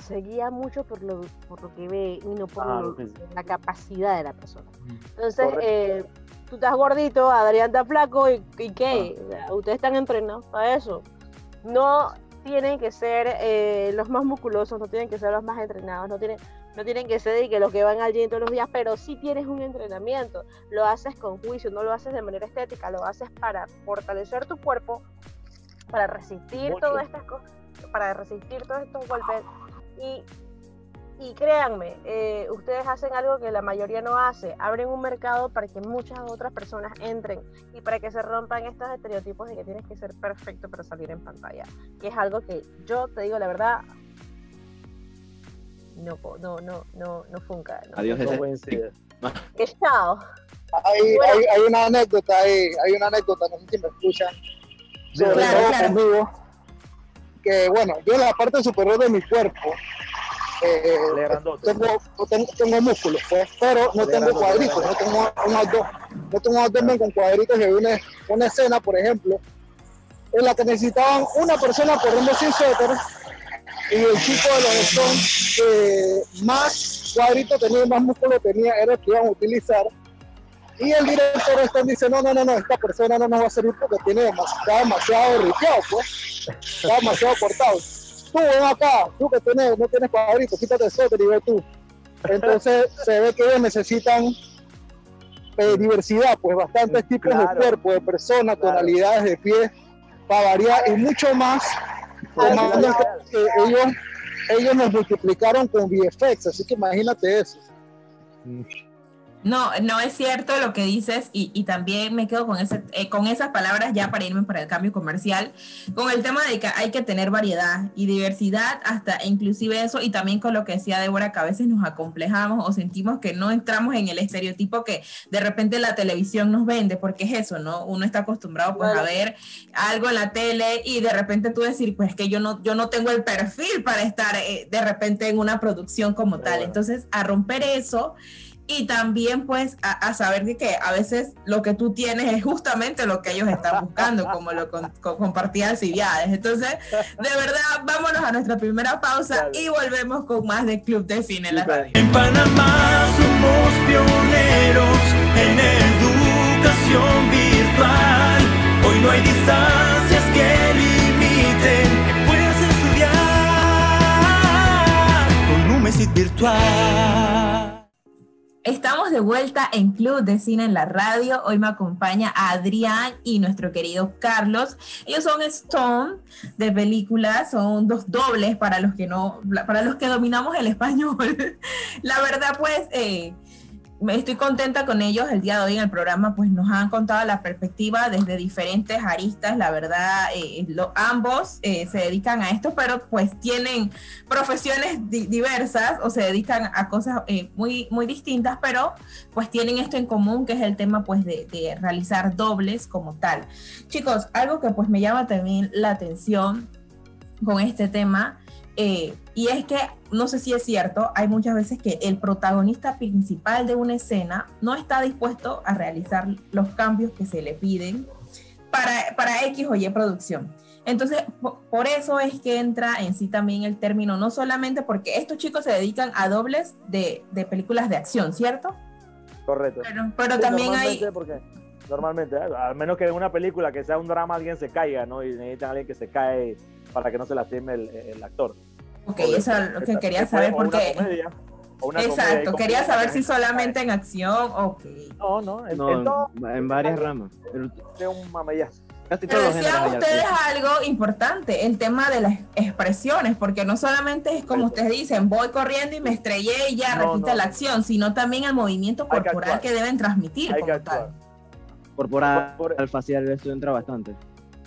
se guía mucho por lo, por lo que ve y no por Ah, lo- físico. la capacidad de la persona. Entonces, eh, tú estás gordito, Adrián está flaco y, y qué, O sea, ustedes están entrenados para eso. No tienen que ser eh, los más musculosos, no tienen que ser los más entrenados, no tienen, no tienen que ser de que los que van al gym todos los días, pero sí tienes un entrenamiento. Lo haces con juicio, no lo haces de manera estética, lo haces para fortalecer tu cuerpo, para resistir Mucho. todas estas cosas, para resistir todos estos golpes. Y, y créanme, eh, ustedes hacen algo que la mayoría no hace, abren un mercado para que muchas otras personas entren y para que se rompan estos estereotipos de que tienes que ser perfecto para salir en pantalla, que es algo que yo te digo la verdad, no, no, no, no, no funca. No, Adiós, No ese-. Que chao. Hay, Bueno. hay, hay una anécdota ahí, hay una anécdota, no sé si me escuchan, sobre Claro, todo claro. conmigo, que bueno, yo en la parte superior de mi cuerpo eh, tengo, tengo, tengo músculos, pues, pero no Le tengo cuadritos, no tengo un abdomen, no tengo un abdomen con cuadritos. Vi una, una escena, por ejemplo, en la que necesitaban una persona corriendo sin suéter y el chico de los Stones que más cuadritos tenía más músculo tenía era el que iban a utilizar. Y el director de Stone dice, no, no, no, no, esta persona no nos va a servir porque tiene demasiado, está demasiado riqueado, pues, está demasiado cortado. Tú ven acá, tú que tienes, no tienes cuadritos, quítate el suéter y ve tú. Entonces se ve que ellos necesitan eh, diversidad, pues bastantes tipos Claro. de cuerpo, de personas, Claro. tonalidades de pies, para variar y mucho más, tomando cuenta que ellos, ellos nos multiplicaron con VFX, así que imagínate eso. No, no es cierto lo que dices y, y también me quedo con, ese, eh, con esas palabras ya para irme para el cambio comercial, con el tema de que hay que tener variedad y diversidad hasta inclusive eso y también con lo que decía Débora que a veces nos acomplejamos o sentimos que no entramos en el estereotipo que de repente la televisión nos vende, porque es eso, ¿no? Uno está acostumbrado pues a ver algo en la tele y de repente tú decir, pues que yo no, yo no tengo el perfil para estar eh, de repente en una producción como tal. Entonces, a romper eso y también pues a, a saber de que a veces lo que tú tienes es justamente lo que ellos están buscando, como lo con, con- compartía Alcibiades. Entonces, de verdad, vámonos a nuestra primera pausa Dale. y volvemos con más de Club de Cine en la radio. En Panamá somos pioneros en educación virtual. Hoy no hay distancias que limiten que puedas estudiar con un Mesit virtual. Estamos de vuelta en Club de Cine en la radio. Hoy me acompaña Adrián y nuestro querido Carlos. Ellos son Stone de películas, son dos dobles para los que no, para los que dominamos el español. La verdad, pues, eh, estoy contenta con ellos el día de hoy en el programa, pues nos han contado la perspectiva desde diferentes aristas. La verdad, eh, lo- ambos eh, se dedican a esto, pero pues tienen profesiones di- diversas o se dedican a cosas eh, muy, muy distintas, pero pues tienen esto en común, que es el tema pues de, de realizar dobles como tal. Chicos, algo que pues me llama también la atención con este tema, eh, y es que, no sé si es cierto, hay muchas veces que el protagonista principal de una escena no está dispuesto a realizar los cambios que se le piden para, para X o Y producción. Entonces, po- por eso es que entra en sí también el término, no solamente porque estos chicos se dedican a dobles de, de películas de acción, ¿cierto? Correcto. Pero, pero Sí, también hay... normalmente, porque normalmente, ¿eh? al menos que en una película que sea un drama alguien se caiga, ¿no? Y necesitan a alguien que se cae para que no se lastime el, el actor. Ok, eso es lo que quería saber O una porque... comedia, o una comedia Exacto, quería saber si solamente en acción, ok. cae. No, no, en, No, en todo en varias ramas. Pero es un casi Pero decían ustedes algo. algo importante, el tema de las expresiones, porque no solamente es como ustedes dicen, voy corriendo y me estrellé y ya No, repite no. la acción, sino también el movimiento que corporal que, deben transmitir Hay que como actuar. tal. Corporal, Por- por- facial, eso entra bastante.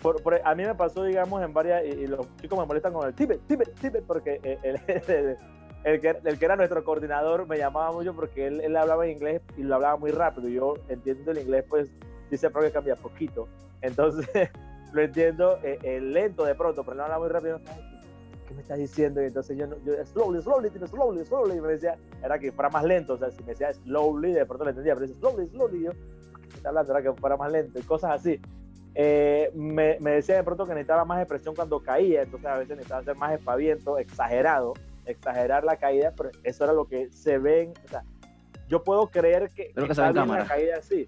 Por- por- a mí me pasó, digamos, en varias, y, y los chicos me molestan con el Tibet, Tibet, Tibet, porque eh, el, el- el que, el que era nuestro coordinador me llamaba mucho porque él, él hablaba en inglés y lo hablaba muy rápido. y Yo entiendo el inglés, pues dice pero que cambia poquito. Entonces, lo entiendo eh, eh, lento de pronto, pero él habla muy rápido. "Ay, ¿Qué me estás diciendo? Y entonces yo, no- yo slowly, slowly, slowly, slowly. Y me decía, era que fuera más lento. O sea, si me decía slowly, de pronto lo entendía, pero dice slowly, slowly. Y yo, ¿qué está hablando? Era que fuera más lento y cosas así eh, me, me decía de pronto que necesitaba más expresión cuando caía, entonces a veces necesitaba hacer más espaviento, exagerado, exagerar la caída, pero eso era lo que se ven, o sea, yo puedo creer que, que está en bien cámara. la caída así,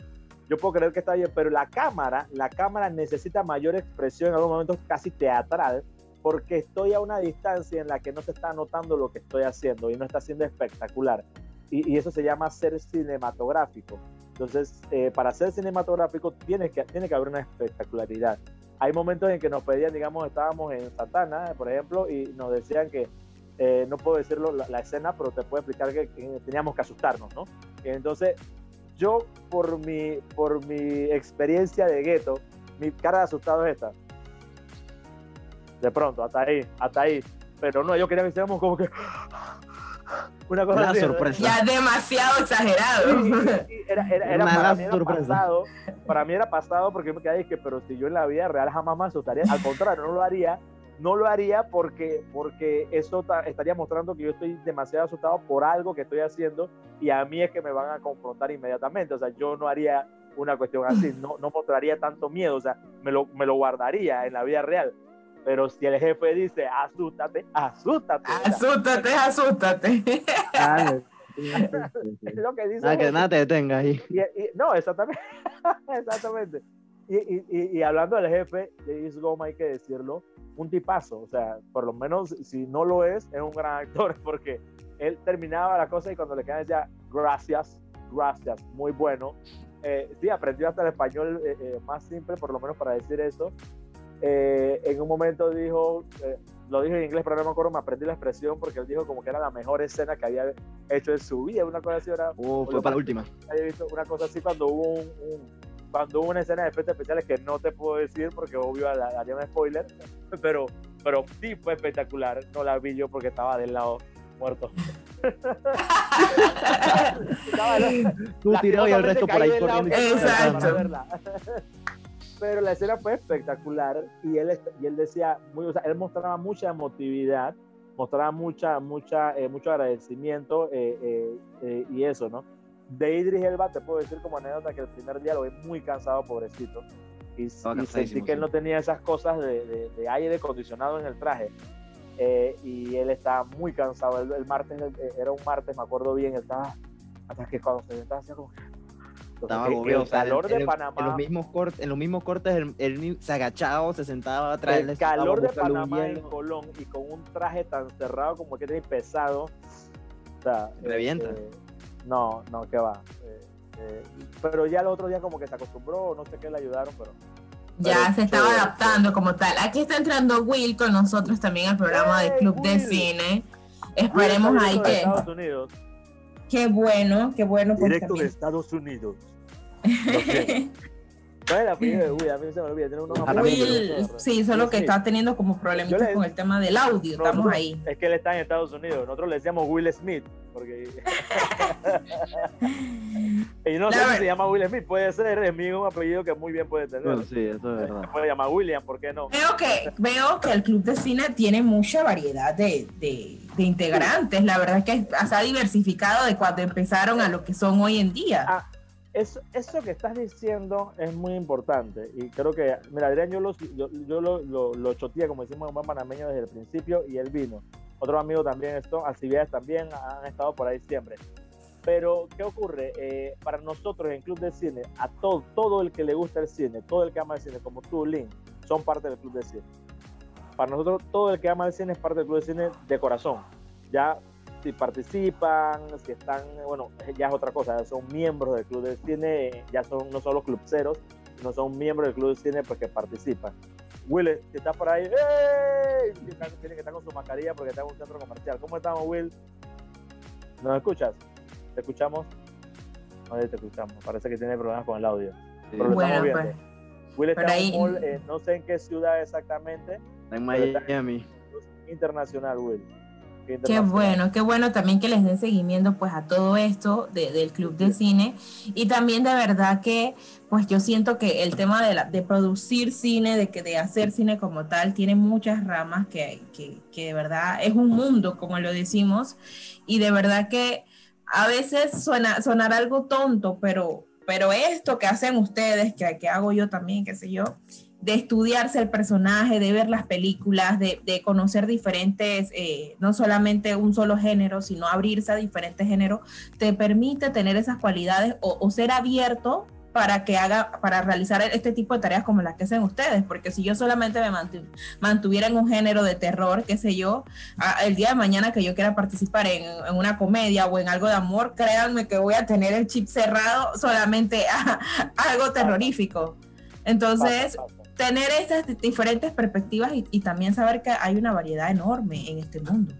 yo puedo creer que está bien, pero la cámara, la cámara necesita mayor expresión en algún momento casi teatral, porque estoy a una distancia en la que no se está notando lo que estoy haciendo y no está siendo espectacular. Y, y eso se llama ser cinematográfico. Entonces, eh, para ser cinematográfico tiene que, tiene que haber una espectacularidad. Hay momentos en que nos pedían, digamos, estábamos en Santana, por ejemplo, y nos decían que, eh, no puedo decirlo la, escena, pero te puedo explicar que, que teníamos que asustarnos, ¿no? Entonces, yo, por mi, por mi experiencia de gueto, mi cara de asustado es esta. De pronto, hasta ahí, hasta ahí. Pero no, yo quería que hiciéramos como que... Una cosa sorpresa. Ya demasiado exagerado. Sí, sí, era, era, era Una para mí era sorpresa. pasado, para mí era pasado porque yo me quedé que, pero si yo en la vida real jamás me asustaría, al contrario, no lo haría, no lo haría porque, porque eso ta- estaría mostrando que yo estoy demasiado asustado por algo que estoy haciendo y a mí es que me van a confrontar inmediatamente, o sea, yo no haría una cuestión así, no, no mostraría tanto miedo, o sea, me lo, me lo guardaría en la vida real. Pero si el jefe dice, asústate, asústate. asústate, asústate. Es lo que dice Nada el que nada te detenga ahí. Y, y- no, exactamente. exactamente. Y, y- hablando del jefe, James Goma hay que decirlo, un tipazo. O sea, por lo menos si no lo es, es un gran actor porque él terminaba la cosa y cuando le quedan decía gracias, gracias, muy bueno. eh, sí, aprendió hasta el español eh, eh, más simple, por lo menos para decir eso. Eh, en un momento dijo, eh, lo dije en inglés, pero no me acuerdo, me aprendí la expresión porque él dijo como que era la mejor escena que había hecho en su vida, una cosa así, era, Uh, fue para la última. había visto una cosa así cuando hubo un, un- cuando hubo una escena de efectos especiales que no te puedo decir porque obvio la- haría un spoiler, pero, pero sí fue espectacular, no la vi yo porque estaba del lado muerto. Tú tirado y el resto por ahí corriendo. Exacto. Pero la escena fue espectacular y él, y él decía, muy, o sea, él mostraba mucha emotividad, mostraba mucha, mucha, eh, mucho agradecimiento eh, eh, eh, y eso, ¿no? De Idris Elba te puedo decir como anécdota que el primer día lo vi muy cansado, pobrecito. Y, y sentí que él no tenía esas cosas de, de- de aire acondicionado en el traje. Eh, y él estaba muy cansado. El, el martes, eh, era un martes, me acuerdo bien, él estaba, hasta que cuando se sentaba hacía como... Estaba el- agobiado. el calor de en, Panamá... En los mismos cortes, en los mismos cortes él, él ni- se agachaba, se sentaba atrás. el calor de Panamá en. Colón y con un traje tan cerrado como que tiene pesado. O sea, Revienta. este, no, no, que va. Eh, eh, pero ya el otro día como que se acostumbró, no sé qué le ayudaron, pero Ya Pero se estaba chévere, adaptando como tal. Aquí está entrando Will con nosotros también al programa de ¡Hey, Club de Will! Cine. Will Esperemos ahí de que. Estados Unidos. Qué bueno, qué bueno. pues, Directo de. Estados Unidos. ¿Cuál es el apellido de Will? A mí se me olvida. Tiene unos Will, Will, sí, solo que Sí. está teniendo como problemitas le- con el tema del audio. Estamos ahí. Es que él está en Estados Unidos. Nosotros le decíamos Will Smith. Porque... y no sé si se llama Will Smith. Puede ser, es mi un apellido que muy bien puede tener. Bueno, sí, eso es Se verdad. puede llamar William, ¿por qué no? Veo que, veo que el Club de Cine tiene mucha variedad de, de- de integrantes. La verdad es que se ha diversificado de cuando empezaron a lo que son hoy en día. Ah, eso, eso que estás diciendo es muy importante y creo que, mira, Adrián, yo lo, yo, yo lo, lo, lo choteé, como decimos en buen panameño, desde el principio y él vino. Otros amigos también, esto, actividades también han estado por ahí siempre. Pero, ¿qué ocurre? Eh, para nosotros en Club de Cine, a todo, todo el que le gusta el cine, todo el que ama el cine, como tú, Lynn, son parte del Club de Cine. Para nosotros, todo el que ama el cine es parte del Club de Cine de corazón. Ya si participan, si están, bueno, ya es otra cosa, son miembros del Club de Cine, ya son no solo clubceros, sino son miembros del Club de Cine porque participan. Will, si estás por ahí, ¡ey! Tienen que estar con su mascarilla porque está en un centro comercial. ¿Cómo estamos, Will? ¿Nos escuchas? ¿Te escuchamos? No, te escuchamos. Parece que tiene problemas con el audio. Sí. Pero lo Bueno, estamos pues. viendo. Will está Por en ahí- un mall, eh, no sé en qué ciudad exactamente, Está en Miami. internacional, Will. Qué bueno, qué bueno también que les den seguimiento pues a todo esto de- del club de cine. Y también de verdad que pues yo siento que el tema de, la- de producir cine, de, que, de hacer cine como tal, tiene muchas ramas que, que, que de verdad es un mundo, como lo decimos, y de verdad que a veces suena sonar algo tonto, pero, pero esto que hacen ustedes, que, que hago yo también, qué sé yo, de estudiarse el personaje, de ver las películas, de, de conocer diferentes, eh, no solamente un solo género, sino abrirse a diferentes géneros, te permite tener esas cualidades o, ser abierto para que haga, para realizar este tipo de tareas como las que hacen ustedes, porque si yo solamente me mantu- mantuviera en un género de terror, qué sé yo, el día de mañana que yo quiera participar en, una comedia o en algo de amor, créanme que voy a tener el chip cerrado solamente a, algo terrorífico. Entonces. Tener estas di- diferentes perspectivas y, y también saber que hay una variedad enorme en este mundo.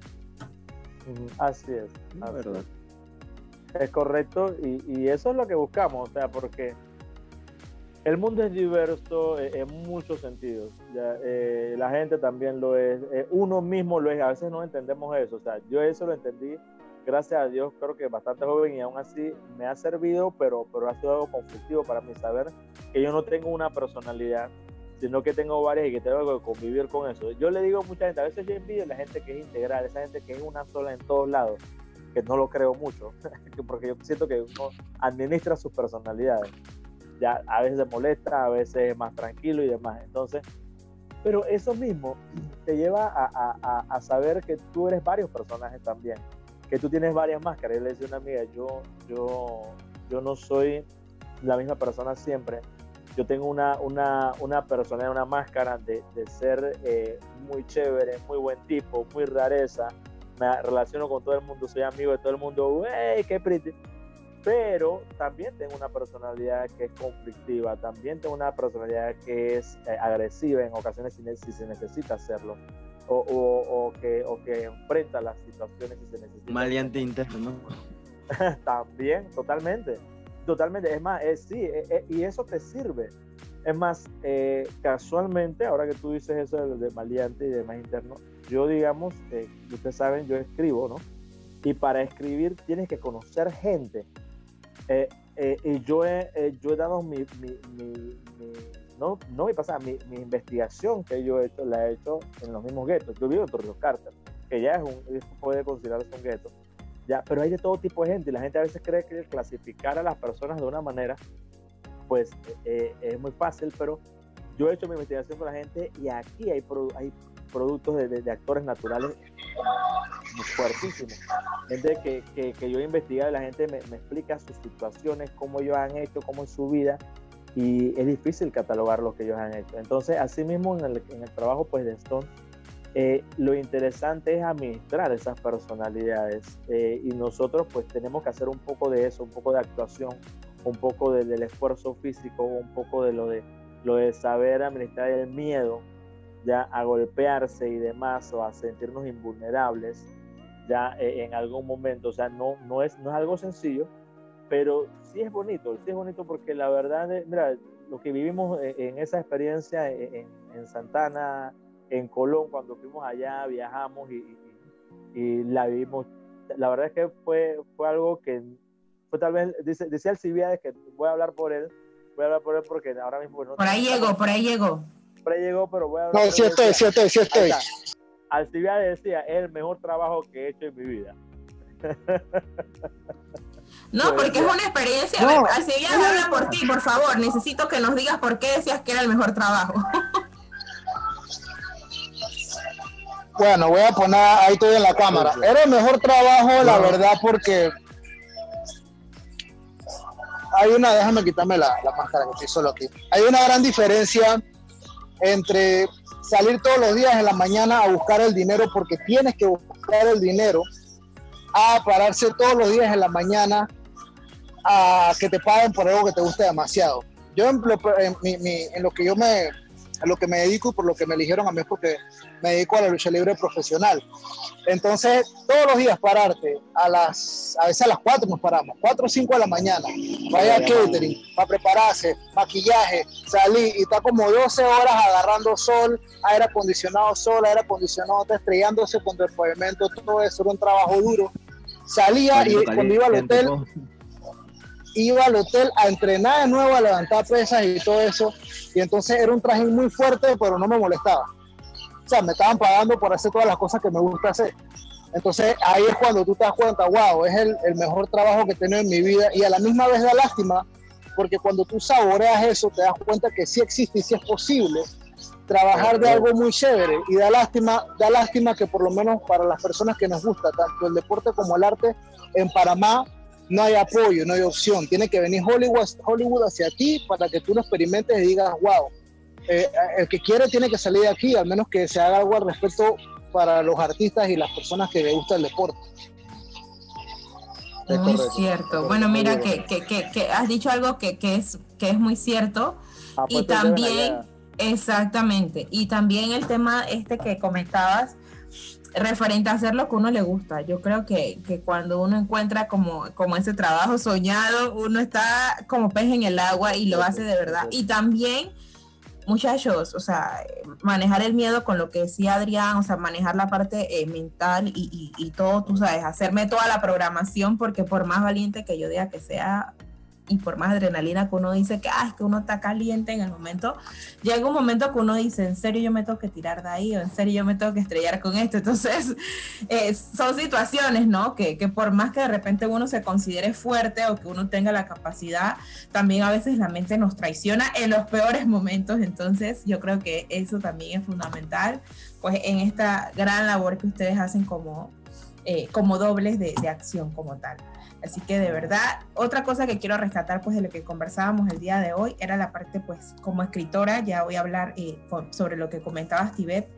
Así es. La verdad. es. Correcto y, y eso es lo que buscamos, o sea, porque el mundo es diverso eh, en muchos sentidos. ya, eh, la gente también lo es, eh, uno mismo lo es, a veces no entendemos eso, o sea, yo eso lo entendí, gracias a Dios, creo que bastante joven y aún así me ha servido, pero, pero ha sido algo conflictivo para mí saber que yo no tengo una personalidad, sino que tengo varias y que tengo que convivir con eso. Yo le digo a mucha gente, a veces yo envidio a la gente que es integral, esa gente que es una sola en todos lados, que no lo creo mucho, porque yo siento que uno administra sus personalidades. Ya a veces se molesta, a veces es más tranquilo y demás. Entonces, pero eso mismo te lleva a, saber que tú eres varios personajes también, que tú tienes varias máscaras. Yo le decía a una amiga, yo, yo, yo no soy la misma persona siempre. Yo tengo una, una, una personalidad, una máscara de, de ser eh, muy chévere, muy buen tipo, muy rareza. Me relaciono con todo el mundo, soy amigo de todo el mundo. ¡Wey, qué pretty! pero también tengo una personalidad que es conflictiva, también tengo una personalidad que es eh, agresiva en ocasiones si, si, se necesita hacerlo, o, o, o, que, o que enfrenta las situaciones si se necesita. Maleante interno. también, totalmente, totalmente. Es más, es, sí, y eso te sirve. Es más, eh, casualmente, ahora que tú dices eso de, de maleante y de más interno, yo digamos, eh, ustedes saben, yo escribo, ¿no? Y para escribir tienes que conocer gente. Eh, y yo he, yo he dado mi, mi, mi, no, no mi pasada, mi, investigación que yo he hecho, la he hecho en los mismos guetos. Yo vivo en Torrijos Carter, que ya es un, puede considerarse un gueto. Ya, pero hay de todo tipo de gente y la gente a veces cree que clasificar a las personas de una manera, pues es muy fácil, pero yo he hecho mi investigación con la gente y aquí hay, hay productos de, de, de actores naturales fuertísimos. Gente que, que, que, yo he investigado y la gente me, me, explica sus situaciones, cómo ellos han hecho, cómo es su vida, y es difícil catalogar lo que ellos han hecho. Entonces, así mismo en el, en el trabajo pues, de Stone, eh, lo interesante es administrar esas personalidades eh, y nosotros pues tenemos que hacer un poco de eso, un poco de actuación, un poco de, del esfuerzo físico, un poco de lo de, lo de saber administrar el miedo, ya a golpearse y demás o a sentirnos invulnerables ya eh, en algún momento. O sea, no, no, es, no es algo sencillo, pero sí es bonito, sí es bonito porque la verdad, mira, lo que vivimos en, esa experiencia en, en, Santana, en Colón, cuando fuimos allá, viajamos y, y, y, la vivimos, la verdad es que fue, fue algo que fue tal vez, dice, decía Alcibiades que voy a hablar por él, voy a hablar por él porque ahora mismo... Pues, no por ahí llegó, por ahí llegó llegó, pero voy a hablar. No, sí estoy, sí estoy, sí estoy. Alcibiades decía, es el mejor trabajo que he hecho en mi vida. No, pues, porque es una experiencia. No, Alcibiades habla por ti, por favor. Necesito que nos digas por qué decías que era el mejor trabajo. Bueno, voy a poner ahí todo en la cámara. Era el mejor trabajo, la verdad, porque hay una, déjame quitarme la, la máscara que estoy solo aquí. Hay una gran diferencia entre salir todos los días en la mañana a buscar el dinero porque tienes que buscar el dinero, a pararse todos los días en la mañana a que te paguen por algo que te guste demasiado. Yo en lo, en, mi, en lo que yo me a lo que me dedico y por lo que me eligieron a mí es porque me dedico a la lucha libre profesional. Entonces, todos los días pararte, a las, a veces a las 4 nos paramos, 4 o 5 de la mañana, vaya a catering, para prepararse, maquillaje, salir y está como 12 horas agarrando sol, aire acondicionado sol, aire acondicionado estrellándose contra el pavimento, todo eso era un trabajo duro. Salía y cuando iba al hotel, iba al hotel a entrenar de nuevo, a levantar pesas y todo eso. Y entonces era un traje muy fuerte, pero no me molestaba. O sea, me estaban pagando por hacer todas las cosas que me gusta hacer. Entonces ahí es cuando tú te das cuenta, wow, es el, el mejor trabajo que he tenido en mi vida. Y a la misma vez da lástima, porque cuando tú saboreas eso, te das cuenta que sí existe y sí es posible trabajar de algo muy chévere. Y da lástima, da lástima que por lo menos para las personas que nos gusta, tanto el deporte como el arte, en Panamá no hay apoyo, no hay opción. Tiene que venir Hollywood, Hollywood hacia ti para que tú lo experimentes y digas, wow, eh, el que quiere tiene que salir de aquí, al menos que se haga algo al respecto para los artistas y las personas que les gusta el deporte. Es muy correcto, cierto. Correcto, bueno, mira que, que, que, que, has dicho algo que, es, que es muy cierto. Ah, pues y también, exactamente, y también el tema este que comentabas referente a hacer lo que uno le gusta. Yo creo que, que, cuando uno encuentra como, como ese trabajo soñado, uno está como pez en el agua y lo hace de verdad. Y también, muchachos, o sea, manejar el miedo con lo que decía Adrián, o sea, manejar la parte eh, mental y, y, y todo, tú sabes, hacerme toda la programación, porque por más valiente que yo diga que sea, y por más adrenalina que uno dice que, ah, es que uno está caliente en el momento, llega un momento que uno dice, en serio yo me tengo que tirar de ahí o en serio yo me tengo que estrellar con esto. Entonces, eh, son situaciones, ¿no? Que, que, por más que de repente uno se considere fuerte o que uno tenga la capacidad, también a veces la mente nos traiciona en los peores momentos. Entonces, yo creo que eso también es fundamental, pues en esta gran labor que ustedes hacen como, eh, como dobles de, de acción como tal. Así que de verdad, otra cosa que quiero rescatar pues de lo que conversábamos el día de hoy era la parte pues como escritora, ya voy a hablar eh, sobre lo que comentabas Tibet.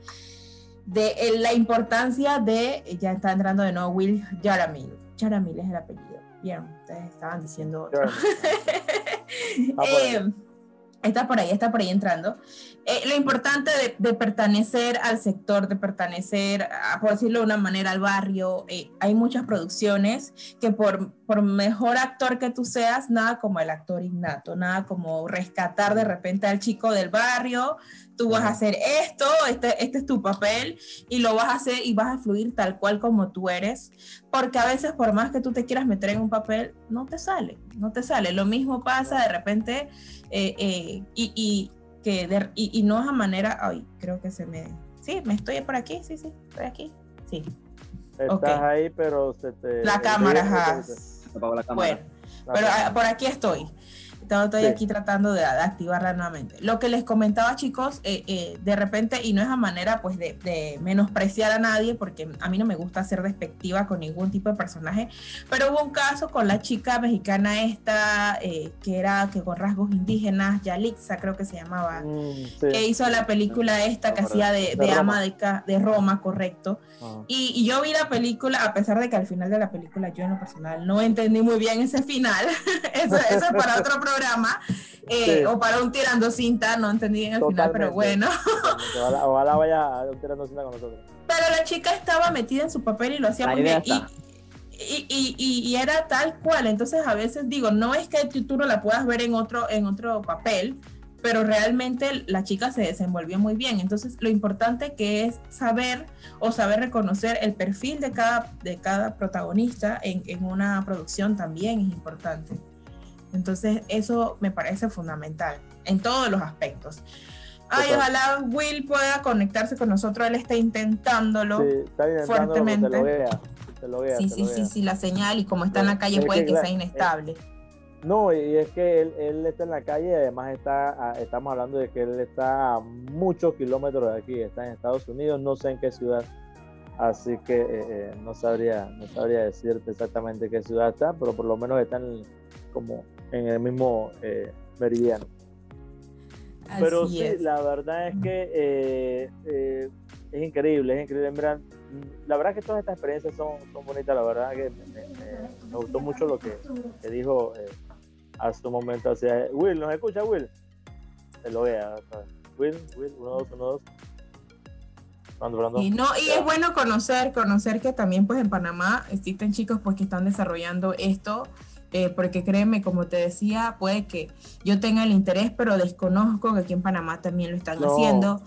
de eh, la importancia de, ya está entrando de nuevo Will Jaramil. Jaramil es el apellido. Bien, ustedes estaban diciendo otro. Ah, ahí. Eh, está por ahí, está por ahí entrando. Eh, lo importante de, de pertenecer al sector, de pertenecer, a, por decirlo de una manera, al barrio. eh, hay muchas producciones que por, por mejor actor que tú seas, nada como el actor innato, nada como rescatar de repente al chico del barrio, tú vas a hacer esto, este, este es tu papel y lo vas a hacer y vas a fluir tal cual como tú eres, porque a veces por más que tú te quieras meter en un papel, no te sale, no te sale. Lo mismo pasa de repente eh, eh, y, y que de- y, y no es a manera, ay, creo que se me, sí, me estoy por aquí, sí, sí, estoy aquí, sí. Estás ahí, pero se te. La cámara, ajá. se te- Se apagó la cámara. Bueno, la pero cámara. ah, por aquí estoy. Estoy Sí. aquí tratando de, de activarla nuevamente. Lo que les comentaba, chicos, eh, eh, de repente, y no es a manera pues de, de menospreciar a nadie, porque a mí no me gusta ser despectiva con ningún tipo de personaje, pero hubo un caso con la chica mexicana esta, eh, que era que con rasgos indígenas, Yalixa creo que se llamaba, Mm, sí. que hizo la película esta que hacía de, de de ama Roma. de, de Roma, correcto. Ajá. Y, y yo vi la película, a pesar de que al final de la película yo en lo personal no entendí muy bien ese final, eso, eso es para otro programa, eh, Sí. o para un tirando cinta, no entendí bien el final, pero bueno. Ojalá, ojalá vaya a un tirando cinta con nosotros. Pero la chica estaba metida en su papel y lo hacía La muy bien. Y, y, y, y era tal cual, entonces a veces digo, no es que tú no la puedas ver en otro, en otro papel, pero realmente la chica se desenvolvió muy bien. Entonces, lo importante que es saber o saber reconocer el perfil de cada, de cada protagonista en, en una producción también es importante. Entonces, eso me parece fundamental en todos los aspectos. Ay, Total. ojalá Will pueda conectarse con nosotros, él está intentándolo. Sí, está intentándolo, fuertemente. Te lo vea. Te lo vea. Sí, te sí, lo sí, vea. sí, la señal y como está en la calle puede que, que claro, sea inestable. No, y es que él, él está en la calle y además está, a- estamos hablando de que él está a muchos kilómetros de aquí, está en Estados Unidos, no sé en qué ciudad, así que eh, eh, no sabría, no sabría decirte exactamente qué ciudad está, pero por lo menos está en, como en el mismo eh, meridiano. Pero sí, es. la verdad es que eh, eh, es increíble, es increíble. Mira, la verdad que todas estas experiencias son, son bonitas, la verdad que me, me- me- me gustó mucho lo que, que dijo eh, hace un momento. Hacia, Will, ¿nos escucha Will? Te lo vea. Will, Will, uno, dos, uno, dos. Y no, y es bueno conocer, conocer que también pues en Panamá existen chicos pues que están desarrollando esto, eh, porque créeme, como te decía, puede que yo tenga el interés, pero desconozco que aquí en Panamá también lo están No. haciendo.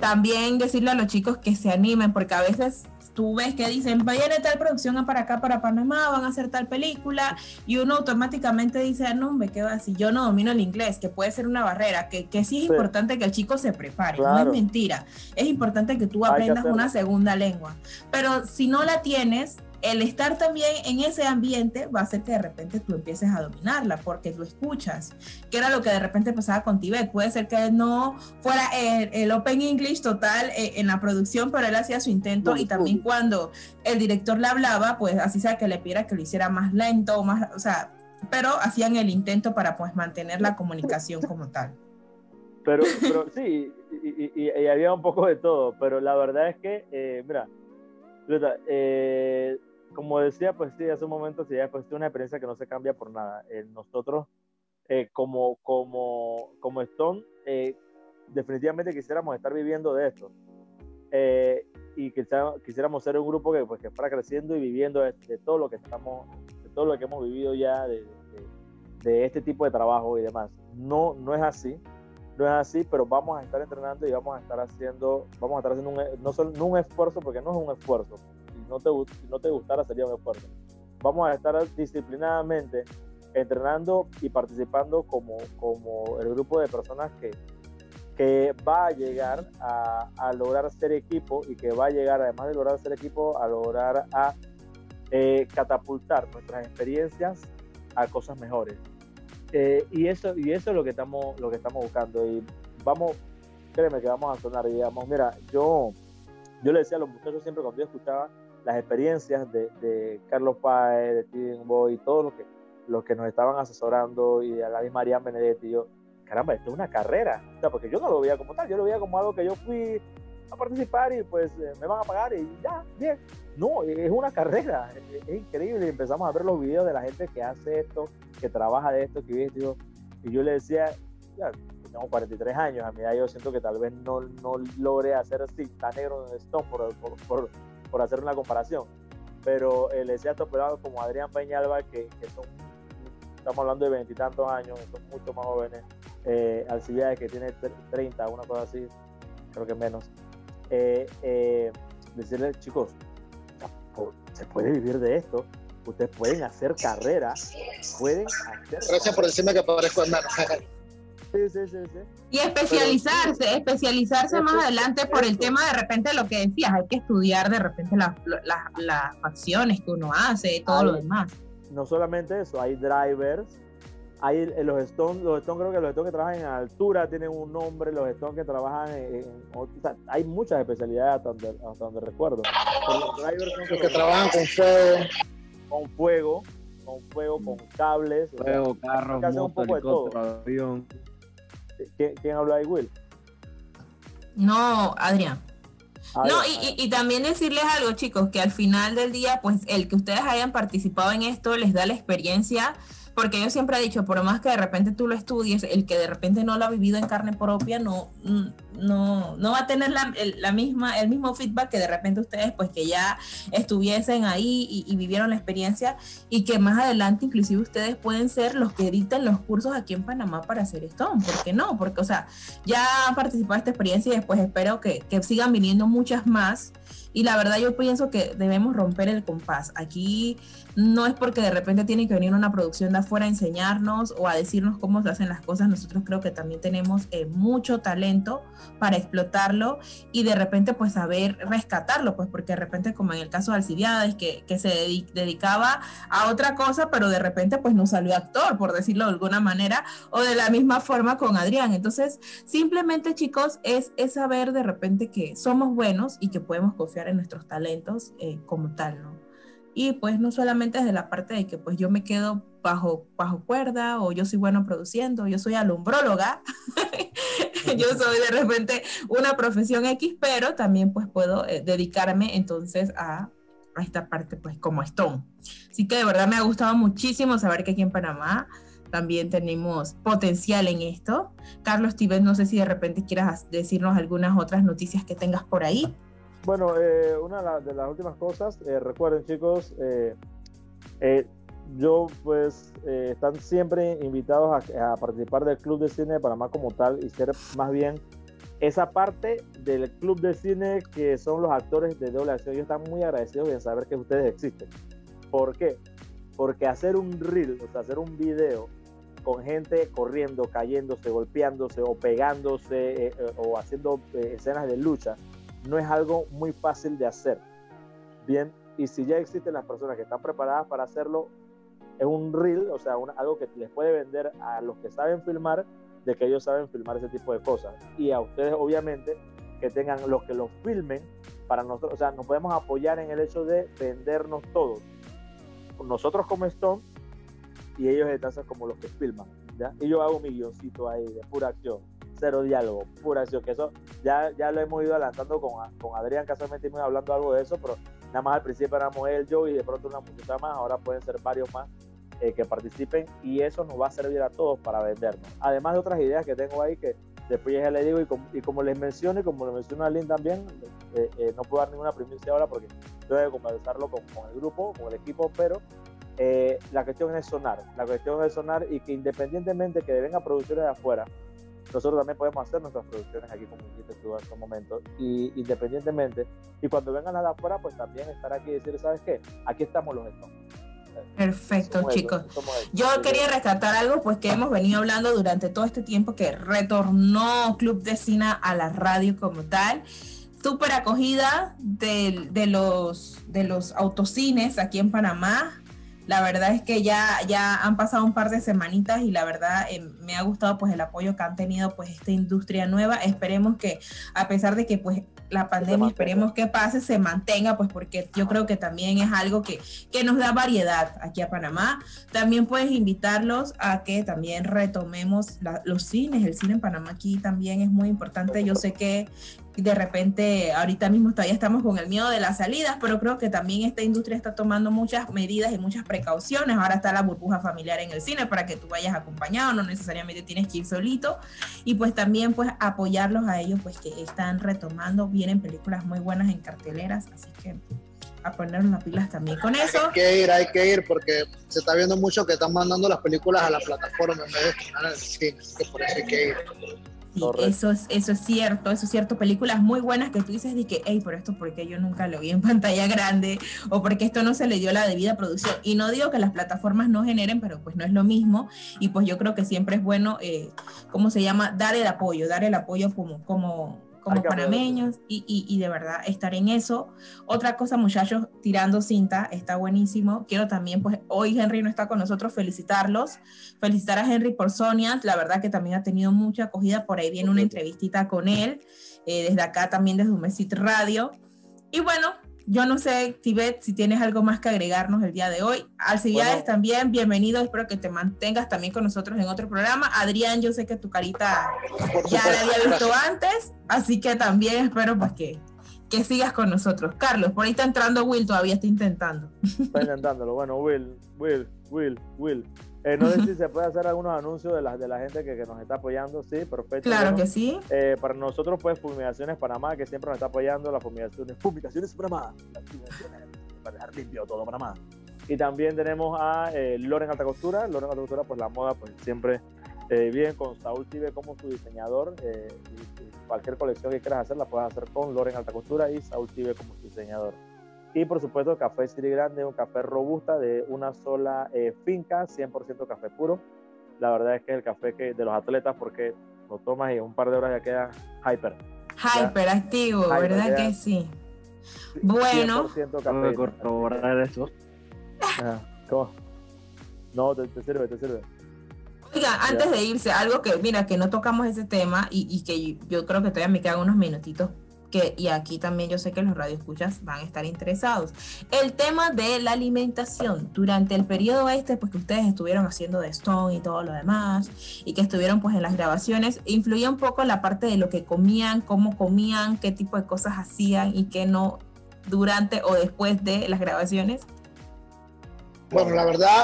También decirle a los chicos que se animen, porque a veces tú ves que dicen, vayan a tal producción para acá, para Panamá, van a hacer tal película, y uno automáticamente dice, "Ah, no, me quedo así, yo no domino el inglés, que puede ser una barrera, que, que sí es Sí. importante que el chico se prepare, no es mentira, es importante que tú que aprendas una segunda lengua, pero si no la tienes, el estar también en ese ambiente va a hacer que de repente tú empieces a dominarla, porque tú escuchas, que era lo que de repente pasaba con Tibet, puede ser que no fuera el, el Open English total eh, en la producción, pero él hacía su intento y también cuando el director le hablaba, pues así sea que le pidiera que lo hiciera más lento, más, o sea, pero hacían el intento para pues mantener la comunicación como tal. Pero, pero sí, y, y- y- había un poco de todo, pero la verdad es que, eh, mira, eh, como decía, pues sí, hace un momento, sí, pues es una experiencia que no se cambia por nada. Eh, nosotros, eh, como, como, como Stone, eh, definitivamente quisiéramos estar viviendo de esto. Eh, y quizá- quisiéramos ser un grupo que, pues, que fuera creciendo y viviendo de, de todo lo que estamos, de todo lo que hemos vivido ya, de, de- de este tipo de trabajo y demás. No, no es así no es así, pero vamos a estar entrenando y vamos a estar haciendo, vamos a estar haciendo un, no, solo, no un esfuerzo, porque no es un esfuerzo, no te, no te gustara sería un esfuerzo. Vamos a estar disciplinadamente entrenando y participando como, como el grupo de personas que, que va a llegar a, a lograr ser equipo y que va a llegar, además de lograr ser equipo, a lograr a eh, catapultar nuestras experiencias a cosas mejores. Eh, y eso y eso es lo que estamos lo que estamos buscando y vamos créeme que vamos a sonar digamos mira yo yo le decía a los muchachos siempre cuando yo escuchaba las experiencias de, de Carlos Páez de Steven Boy todos los que los que nos estaban asesorando y a la misma María Benedetti yo caramba esto es una carrera o sea, porque yo no lo veía como tal yo lo veía como algo que yo fui a participar y pues eh, me van a pagar y ya, bien. No, es una carrera, es, es increíble. Empezamos a ver los videos de la gente que hace esto, que trabaja de esto, que vive esto. Y yo le decía, ya, tengo 43 años, a mi edad yo siento que tal vez no, no logre hacer así tan negro en Stone por, por, por, por hacer una comparación. Pero eh, a estos pelados como Adrián Peñalba, que, que son, estamos hablando de veintitantos años, son mucho más jóvenes, eh, Alcibiades que tiene tre- 30, una cosa así, creo que menos. Eh, eh, decirle, chicos, se puede vivir de esto, ustedes pueden hacer carrera, pueden hacer Gracias por decirme que parezco hermano. Sí, sí, sí, sí. Y especializarse, especializarse más adelante por el tema de repente lo que decías, hay que estudiar de repente las las- las facciones que uno hace y todo lo demás. No solamente eso, hay drivers, hay el- los Stones, los Stones creo que los Stones que trabajan en altura tienen un nombre, los Stones que trabajan en, en- o sea, hay muchas especialidades hasta donde, hasta donde recuerdo. Pero los drivers son Los que trabajan con fuego. con fuego, con fuego, con cables. o sea, Fuego, carros, que hacer un moto, poco de todo. helicóptero, avión. ¿Quién, quién habló ahí, Will? No, Adrián. Ah, No, y, y- y también decirles algo, chicos, que al final del día, pues el que ustedes hayan participado en esto les da la experiencia, porque yo siempre he dicho, por más que de repente tú lo estudies, el que de repente no lo ha vivido en carne propia, no, mm, no, no va a tener la, la misma, el mismo feedback que de repente ustedes, pues que ya estuviesen ahí y, vivieron la experiencia y que más adelante inclusive ustedes pueden ser los que editen los cursos aquí en Panamá para hacer esto, ¿por qué no? Porque, o sea, ya han participado de esta experiencia y después espero que, que sigan viniendo muchas más. Y la verdad yo pienso que debemos romper el compás. Aquí no es porque de repente tiene que venir una producción de afuera a enseñarnos o a decirnos cómo se hacen las cosas. Nosotros creo que también tenemos eh, mucho talento para explotarlo y de repente pues saber rescatarlo, pues porque de repente como en el caso de Alcibiades que, que se dedi- dedicaba a otra cosa, pero de repente pues no salió actor, por decirlo de alguna manera, o de la misma forma con Adrián. Entonces Simplemente, chicos, es, es saber de repente que somos buenos y que podemos confiar en nuestros talentos eh, como tal, ¿no? Y pues no solamente desde la parte de que pues yo me quedo bajo, bajo cuerda o yo soy bueno produciendo, yo soy alumbróloga, yo soy de repente una profesión X, pero también pues puedo eh, dedicarme entonces a, a esta parte pues como Stone. Así que de verdad me ha gustado muchísimo saber que aquí en Panamá también tenemos potencial en esto. Carlos Tibet, no sé si de repente quieras decirnos algunas otras noticias que tengas por ahí. Bueno, eh, una de, la- de las últimas cosas, eh, recuerden chicos, eh, yo pues están siempre invitados a, participar del Club de Cine de Panamá como tal y ser más bien esa parte del Club de Cine que son los actores de doble acción. Ellos están muy agradecidos de saber que ustedes existen. ¿Por qué? Porque hacer un reel, o sea, hacer un video con gente corriendo, cayéndose, golpeándose o pegándose o haciendo escenas de lucha, no es algo muy fácil de hacer. Bien, y si ya existen las personas que están preparadas para hacerlo, es un reel, o sea, algo que les puede vender a los que saben filmar, de que ellos saben filmar ese tipo de cosas. Y a ustedes, obviamente, que tengan los que los filmen para nosotros, o sea, nos podemos apoyar en el hecho de vendernos todos. Nosotros como Stone y ellos entonces como los que filman, ¿ya? Y yo hago mi guioncito ahí de pura acción, cero diálogo, pura acción, que eso ya, ya lo hemos ido adelantando con, con Adrián, casualmente hemos hablando algo de eso, pero nada más al principio éramos él, yo y de pronto una muchacha más, ahora pueden ser varios más eh, que participen y eso nos va a servir a todos para vendernos. Además de otras ideas que tengo ahí que después ya le digo y como, y como les menciono y como le menciono a Lynn también, eh, eh, no puedo dar ninguna primicia ahora porque tengo que conversarlo con, con el grupo, con el equipo, pero eh, la cuestión es sonar, la cuestión es sonar y que independientemente que vengan producciones de afuera, nosotros también podemos hacer nuestras producciones aquí como dijiste tú en estos momentos y independientemente y cuando vengan las de afuera pues también estar aquí y decir sabes qué aquí estamos los Stones Perfecto, Somos chicos. Yo quería rescatar algo, pues que hemos venido hablando durante todo este tiempo que retornó Club de Cine a la radio como tal. Súper acogida de, de los, de los autocines aquí en Panamá. La verdad es que ya, ya han pasado un par de semanitas y la verdad eh, me ha gustado pues el apoyo que han tenido pues esta industria nueva. Esperemos que a pesar de que pues la pandemia esperemos que pase, se mantenga pues porque yo creo que también es algo que, que nos da variedad aquí a Panamá. También puedes invitarlos a que también retomemos la- los cines. El cine en Panamá aquí también es muy importante. Yo sé que de repente ahorita mismo todavía estamos con el miedo de las salidas, pero creo que también esta industria está tomando muchas medidas y muchas precauciones. Ahora está la burbuja familiar en el cine para que tú vayas acompañado, no necesariamente tienes que ir solito. Y pues también pues apoyarlos a ellos, pues que están retomando, vienen películas muy buenas en carteleras, así que a poner las pilas también con eso. Hay que ir, hay que ir, porque se está viendo mucho que están mandando las películas a la plataforma en vez de el cine, que por eso hay que ir. Sí, eso es, eso es cierto, eso es cierto. Películas muy buenas que tú dices de que, hey, por esto porque yo nunca lo vi en pantalla grande o porque esto no se le dio la debida producción. Y no digo que las plataformas no generen, pero pues no es lo mismo. Y pues yo creo que siempre es bueno, eh, ¿cómo se llama? Dar el apoyo, dar el apoyo como, como, como panameños y, y, y, de verdad estar en eso. Otra cosa, muchachos, tirando cinta, está buenísimo. Quiero también, pues hoy Henry no está con nosotros, felicitarlos. Felicitar a Henry por Sonia, la verdad que también ha tenido mucha acogida. Por ahí viene una entrevistita con él, eh, desde acá también desde Humesit Radio. Y bueno, yo no sé, Tibet, si tienes algo más que agregarnos el día de hoy. Alcibiades bueno. también, bienvenido. Espero que te mantengas también con nosotros en otro programa. Adrián, yo sé que tu carita ya la había visto antes, así que también espero pues que, que sigas con nosotros. Carlos, por ahí está entrando Will, todavía está intentando. Está intentándolo. Bueno, Will, Will, Will, Will. Eh, no sé si se puede hacer algunos anuncios de la, de la gente que, que nos está apoyando. Sí, perfecto. Claro bueno, que sí. Eh, para nosotros, pues, Fumigaciones Panamá, que siempre nos está apoyando, las fumigaciones, fumigaciones Panamá, las fumigaciones para dejar limpio todo Panamá. Y también tenemos a eh, Loren Alta Costura. Loren Alta Costura, pues la moda, pues siempre bien con Saúl Tibe como su diseñador. Y, y cualquier colección que quieras hacer, la puedes hacer con Loren Alta Costura y Saúl Tibe como su diseñador. Y por supuesto, café City Grande, un café robusta de una sola eh, finca, 100% café puro. La verdad es que es el café que, de los atletas, porque lo tomas y en un par de horas ya queda hyper. Hyper, activo, hyper, ¿verdad que sí? Bueno. Café, corroborar eso. Ah, ¿Cómo? No, te, te, sirve, te sirve. Oiga, antes de irse, algo que, mira, que no tocamos ese tema y, y que yo creo que todavía me quedan unos minutitos que, y aquí también yo sé que los radioescuchas van a estar interesados. El tema de la alimentación durante el periodo este, pues que ustedes estuvieron haciendo de Stone y todo lo demás, y que estuvieron pues en las grabaciones, influía un poco la parte de lo que comían, cómo comían, qué tipo de cosas hacían y qué no durante o después de las grabaciones. Bueno, la verdad,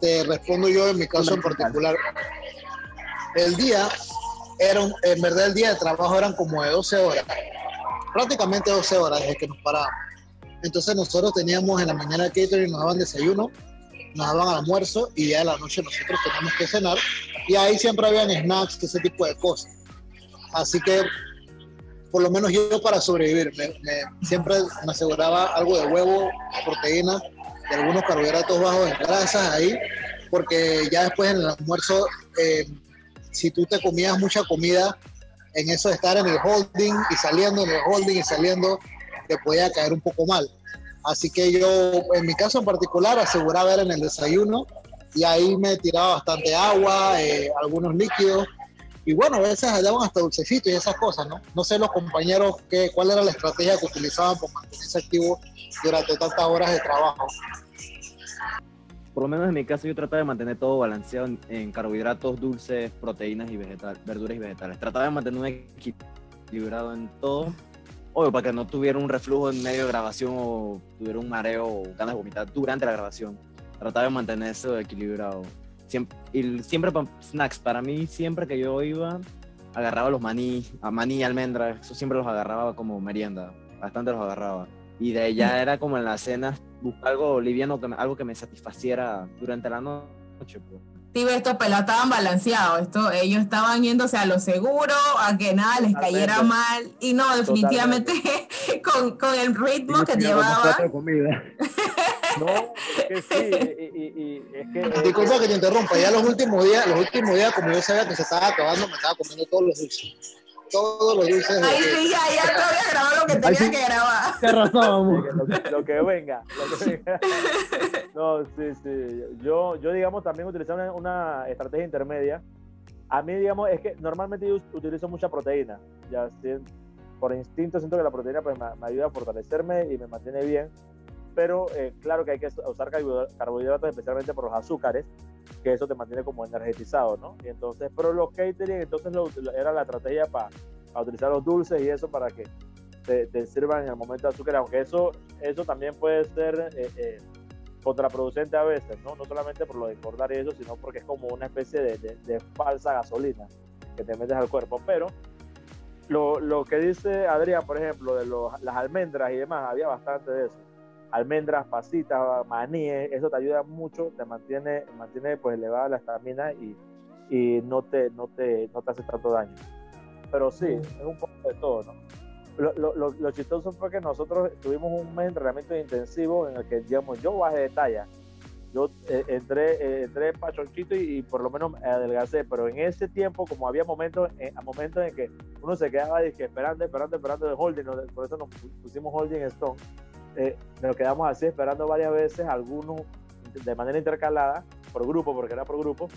te respondo yo en mi caso en particular. El día era un, en verdad el día de trabajo eran como de 12 horas, prácticamente 12 horas desde que nos parábamos. Entonces nosotros teníamos en la mañana catering, nos daban desayuno, nos daban almuerzo y ya de la noche nosotros teníamos que cenar y ahí siempre habían snacks, ese tipo de cosas. Así que por lo menos yo para sobrevivir me, me, siempre me aseguraba algo de huevo, proteína y algunos carbohidratos bajos en grasas ahí, porque ya después en el almuerzo eh, si tú te comías mucha comida en eso de estar en el holding y saliendo en el holding y saliendo, te podía caer un poco mal. Así que yo, en mi caso en particular, aseguraba era en el desayuno y ahí me tiraba bastante agua, eh, algunos líquidos y bueno, a veces hallaban hasta dulcecitos y esas cosas, ¿no? No sé los compañeros qué, cuál era la estrategia que utilizaban para mantenerse activos durante tantas horas de trabajo por lo menos en mi caso yo trataba de mantener todo balanceado en, en carbohidratos, dulces, proteínas y vegetales, verduras y vegetales. Trataba de mantener un equilibrado en todo. Obvio, para que no tuviera un reflujo en medio de grabación o tuviera un mareo o ganas de vomitar durante la grabación. Trataba de mantener eso equilibrado. Siempre, y siempre para snacks, para mí siempre que yo iba, agarraba los maní, a maní y almendras, eso siempre los agarraba como merienda, bastante los agarraba. Y de ella era como en las cenas buscar algo liviano, que me, algo que me satisfaciera durante la noche. Pues. Sí, estos pelados estaban balanceados, esto, ellos estaban yéndose a lo seguro, a que nada les cayera Totalmente. mal, y no, definitivamente con, con, el ritmo que llevaba. No, es que sí, y, y, y es que... Disculpa que te interrumpa, ya los últimos días, los últimos días, como yo sabía que se estaba acabando, me estaba comiendo todos los dulces todos los dulces. Ay, sí, ya, ya no había grabado lo que tenía sí, que grabar. Te razón, lo, que, lo que venga, lo que venga. No, sí, sí. Yo, yo digamos, también utilizaba una, una, estrategia intermedia. A mí, digamos, es que normalmente yo utilizo mucha proteína. Ya, por instinto siento que la proteína pues, me, me ayuda a fortalecerme y me mantiene bien pero eh, claro que hay que usar carbohidratos especialmente por los azúcares, que eso te mantiene como energetizado, ¿no? Y entonces, pero los catering, entonces era la estrategia para utilizar los dulces y eso para que te, sirvan en el momento de azúcar, aunque eso, eso también puede ser eh, eh, contraproducente a veces, ¿no? No solamente por lo de engordar y eso, sino porque es como una especie de falsa gasolina que te metes al cuerpo. Pero lo, lo que dice Adrián, por ejemplo, de los- las almendras y demás, había bastante de eso. Almendras, pasitas, maníes, eso te ayuda mucho, te mantiene, mantiene pues elevada la estamina y, y no, te, no, te, no te hace tanto daño. Pero sí, es un poco de todo, ¿no? Lo, lo, lo, lo chistoso fue que nosotros tuvimos un mes de entrenamiento intensivo en el que, digamos, yo bajé de talla. Yo eh, entré, eh, entré pachonchito y, y por lo menos me adelgacé, pero en ese tiempo, como había momentos, eh, momentos en que uno se quedaba dizque, esperando, esperando, esperando de holding, por eso nos pusimos holding stone, eh, nos quedamos así esperando varias veces, algunos de manera intercalada, por grupo, porque era por grupo.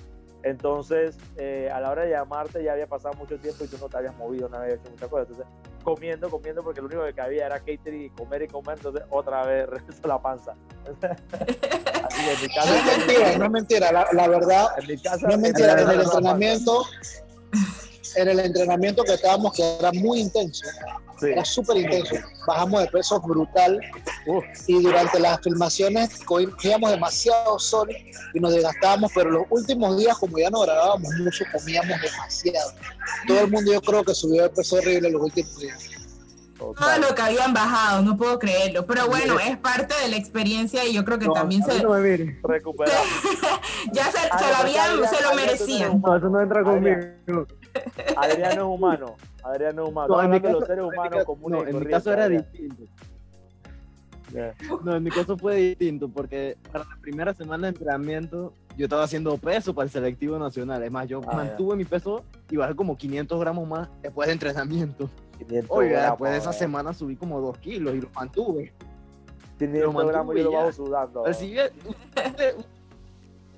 Entonces, eh, a la hora de llamarte ya había pasado mucho tiempo y tú no te habías movido, no habías hecho muchas cosas. Entonces, comiendo, comiendo, porque lo único que había era catering y comer y comer, entonces otra vez regreso la panza. Así en mi No casa, es mentira, no es mentira. La, la verdad, en mi casa, no es mentira. En el entrenamiento, en el entrenamiento que estábamos, que era muy intenso, Sí. era súper intenso. Bajamos de peso brutal Uf, y durante las filmaciones cogíamos demasiado sol y nos desgastábamos, pero los últimos días, como ya no grabábamos mucho, comíamos demasiado. Todo el mundo yo creo que subió de peso horrible los últimos días. todo total. lo que habían bajado, no puedo creerlo. Pero bueno, es parte de la experiencia y yo creo que también a mí se, no. Recuperado. ya se, Ah, se lo no, habían, se lo no merecían. No, eso no entra Adrián. conmigo. Adrián no es humano. Adrián no es humano. No, en mi los caso- seres en mi humanos caso- comunes no, y en mi corrientes, caso era Adrián. distinto. No, en mi caso fue distinto porque para la primera semana de entrenamiento yo estaba haciendo peso para el selectivo nacional. Es más, yo Ah, mantuve mi peso y bajé como 500 gramos más después de entrenamiento. 500 Oiga, gramos, después de esa semana subí como 2 kilos y lo mantuve. 500 mantuve gramos yo lo bajo sudando. Al siguiente,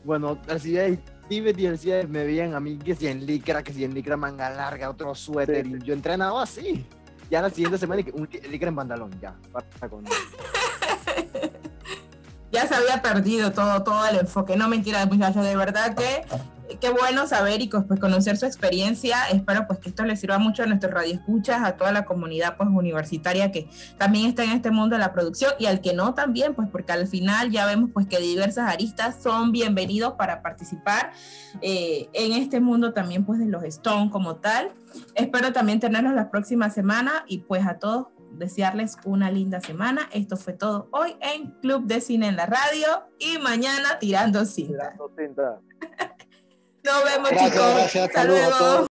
bueno, al siguiente, El siguiente me veían a mí que si en licra, que si en licra manga larga, otro suéter, Sí, y yo entrenaba así. Ya la siguiente semana, un li- licra en pantalón, ya. para con- ya se había perdido todo, todo el enfoque. No mentira, muchachos, de verdad que qué bueno saber y pues conocer su experiencia. Espero pues que esto les sirva mucho a nuestros radioescuchas, a toda la comunidad pues universitaria que también está en este mundo de la producción y al que no también, pues porque al final ya vemos pues que diversas aristas son bienvenidos para participar eh, en este mundo también pues de los Stone como tal. Espero también tenerlos la próxima semana y pues a todos desearles una linda semana. Esto fue todo hoy en Club de Cine en la Radio y mañana tirando cinta. Tirando cinta. Nos vemos Gracias, chicos. gracias. Hasta luego.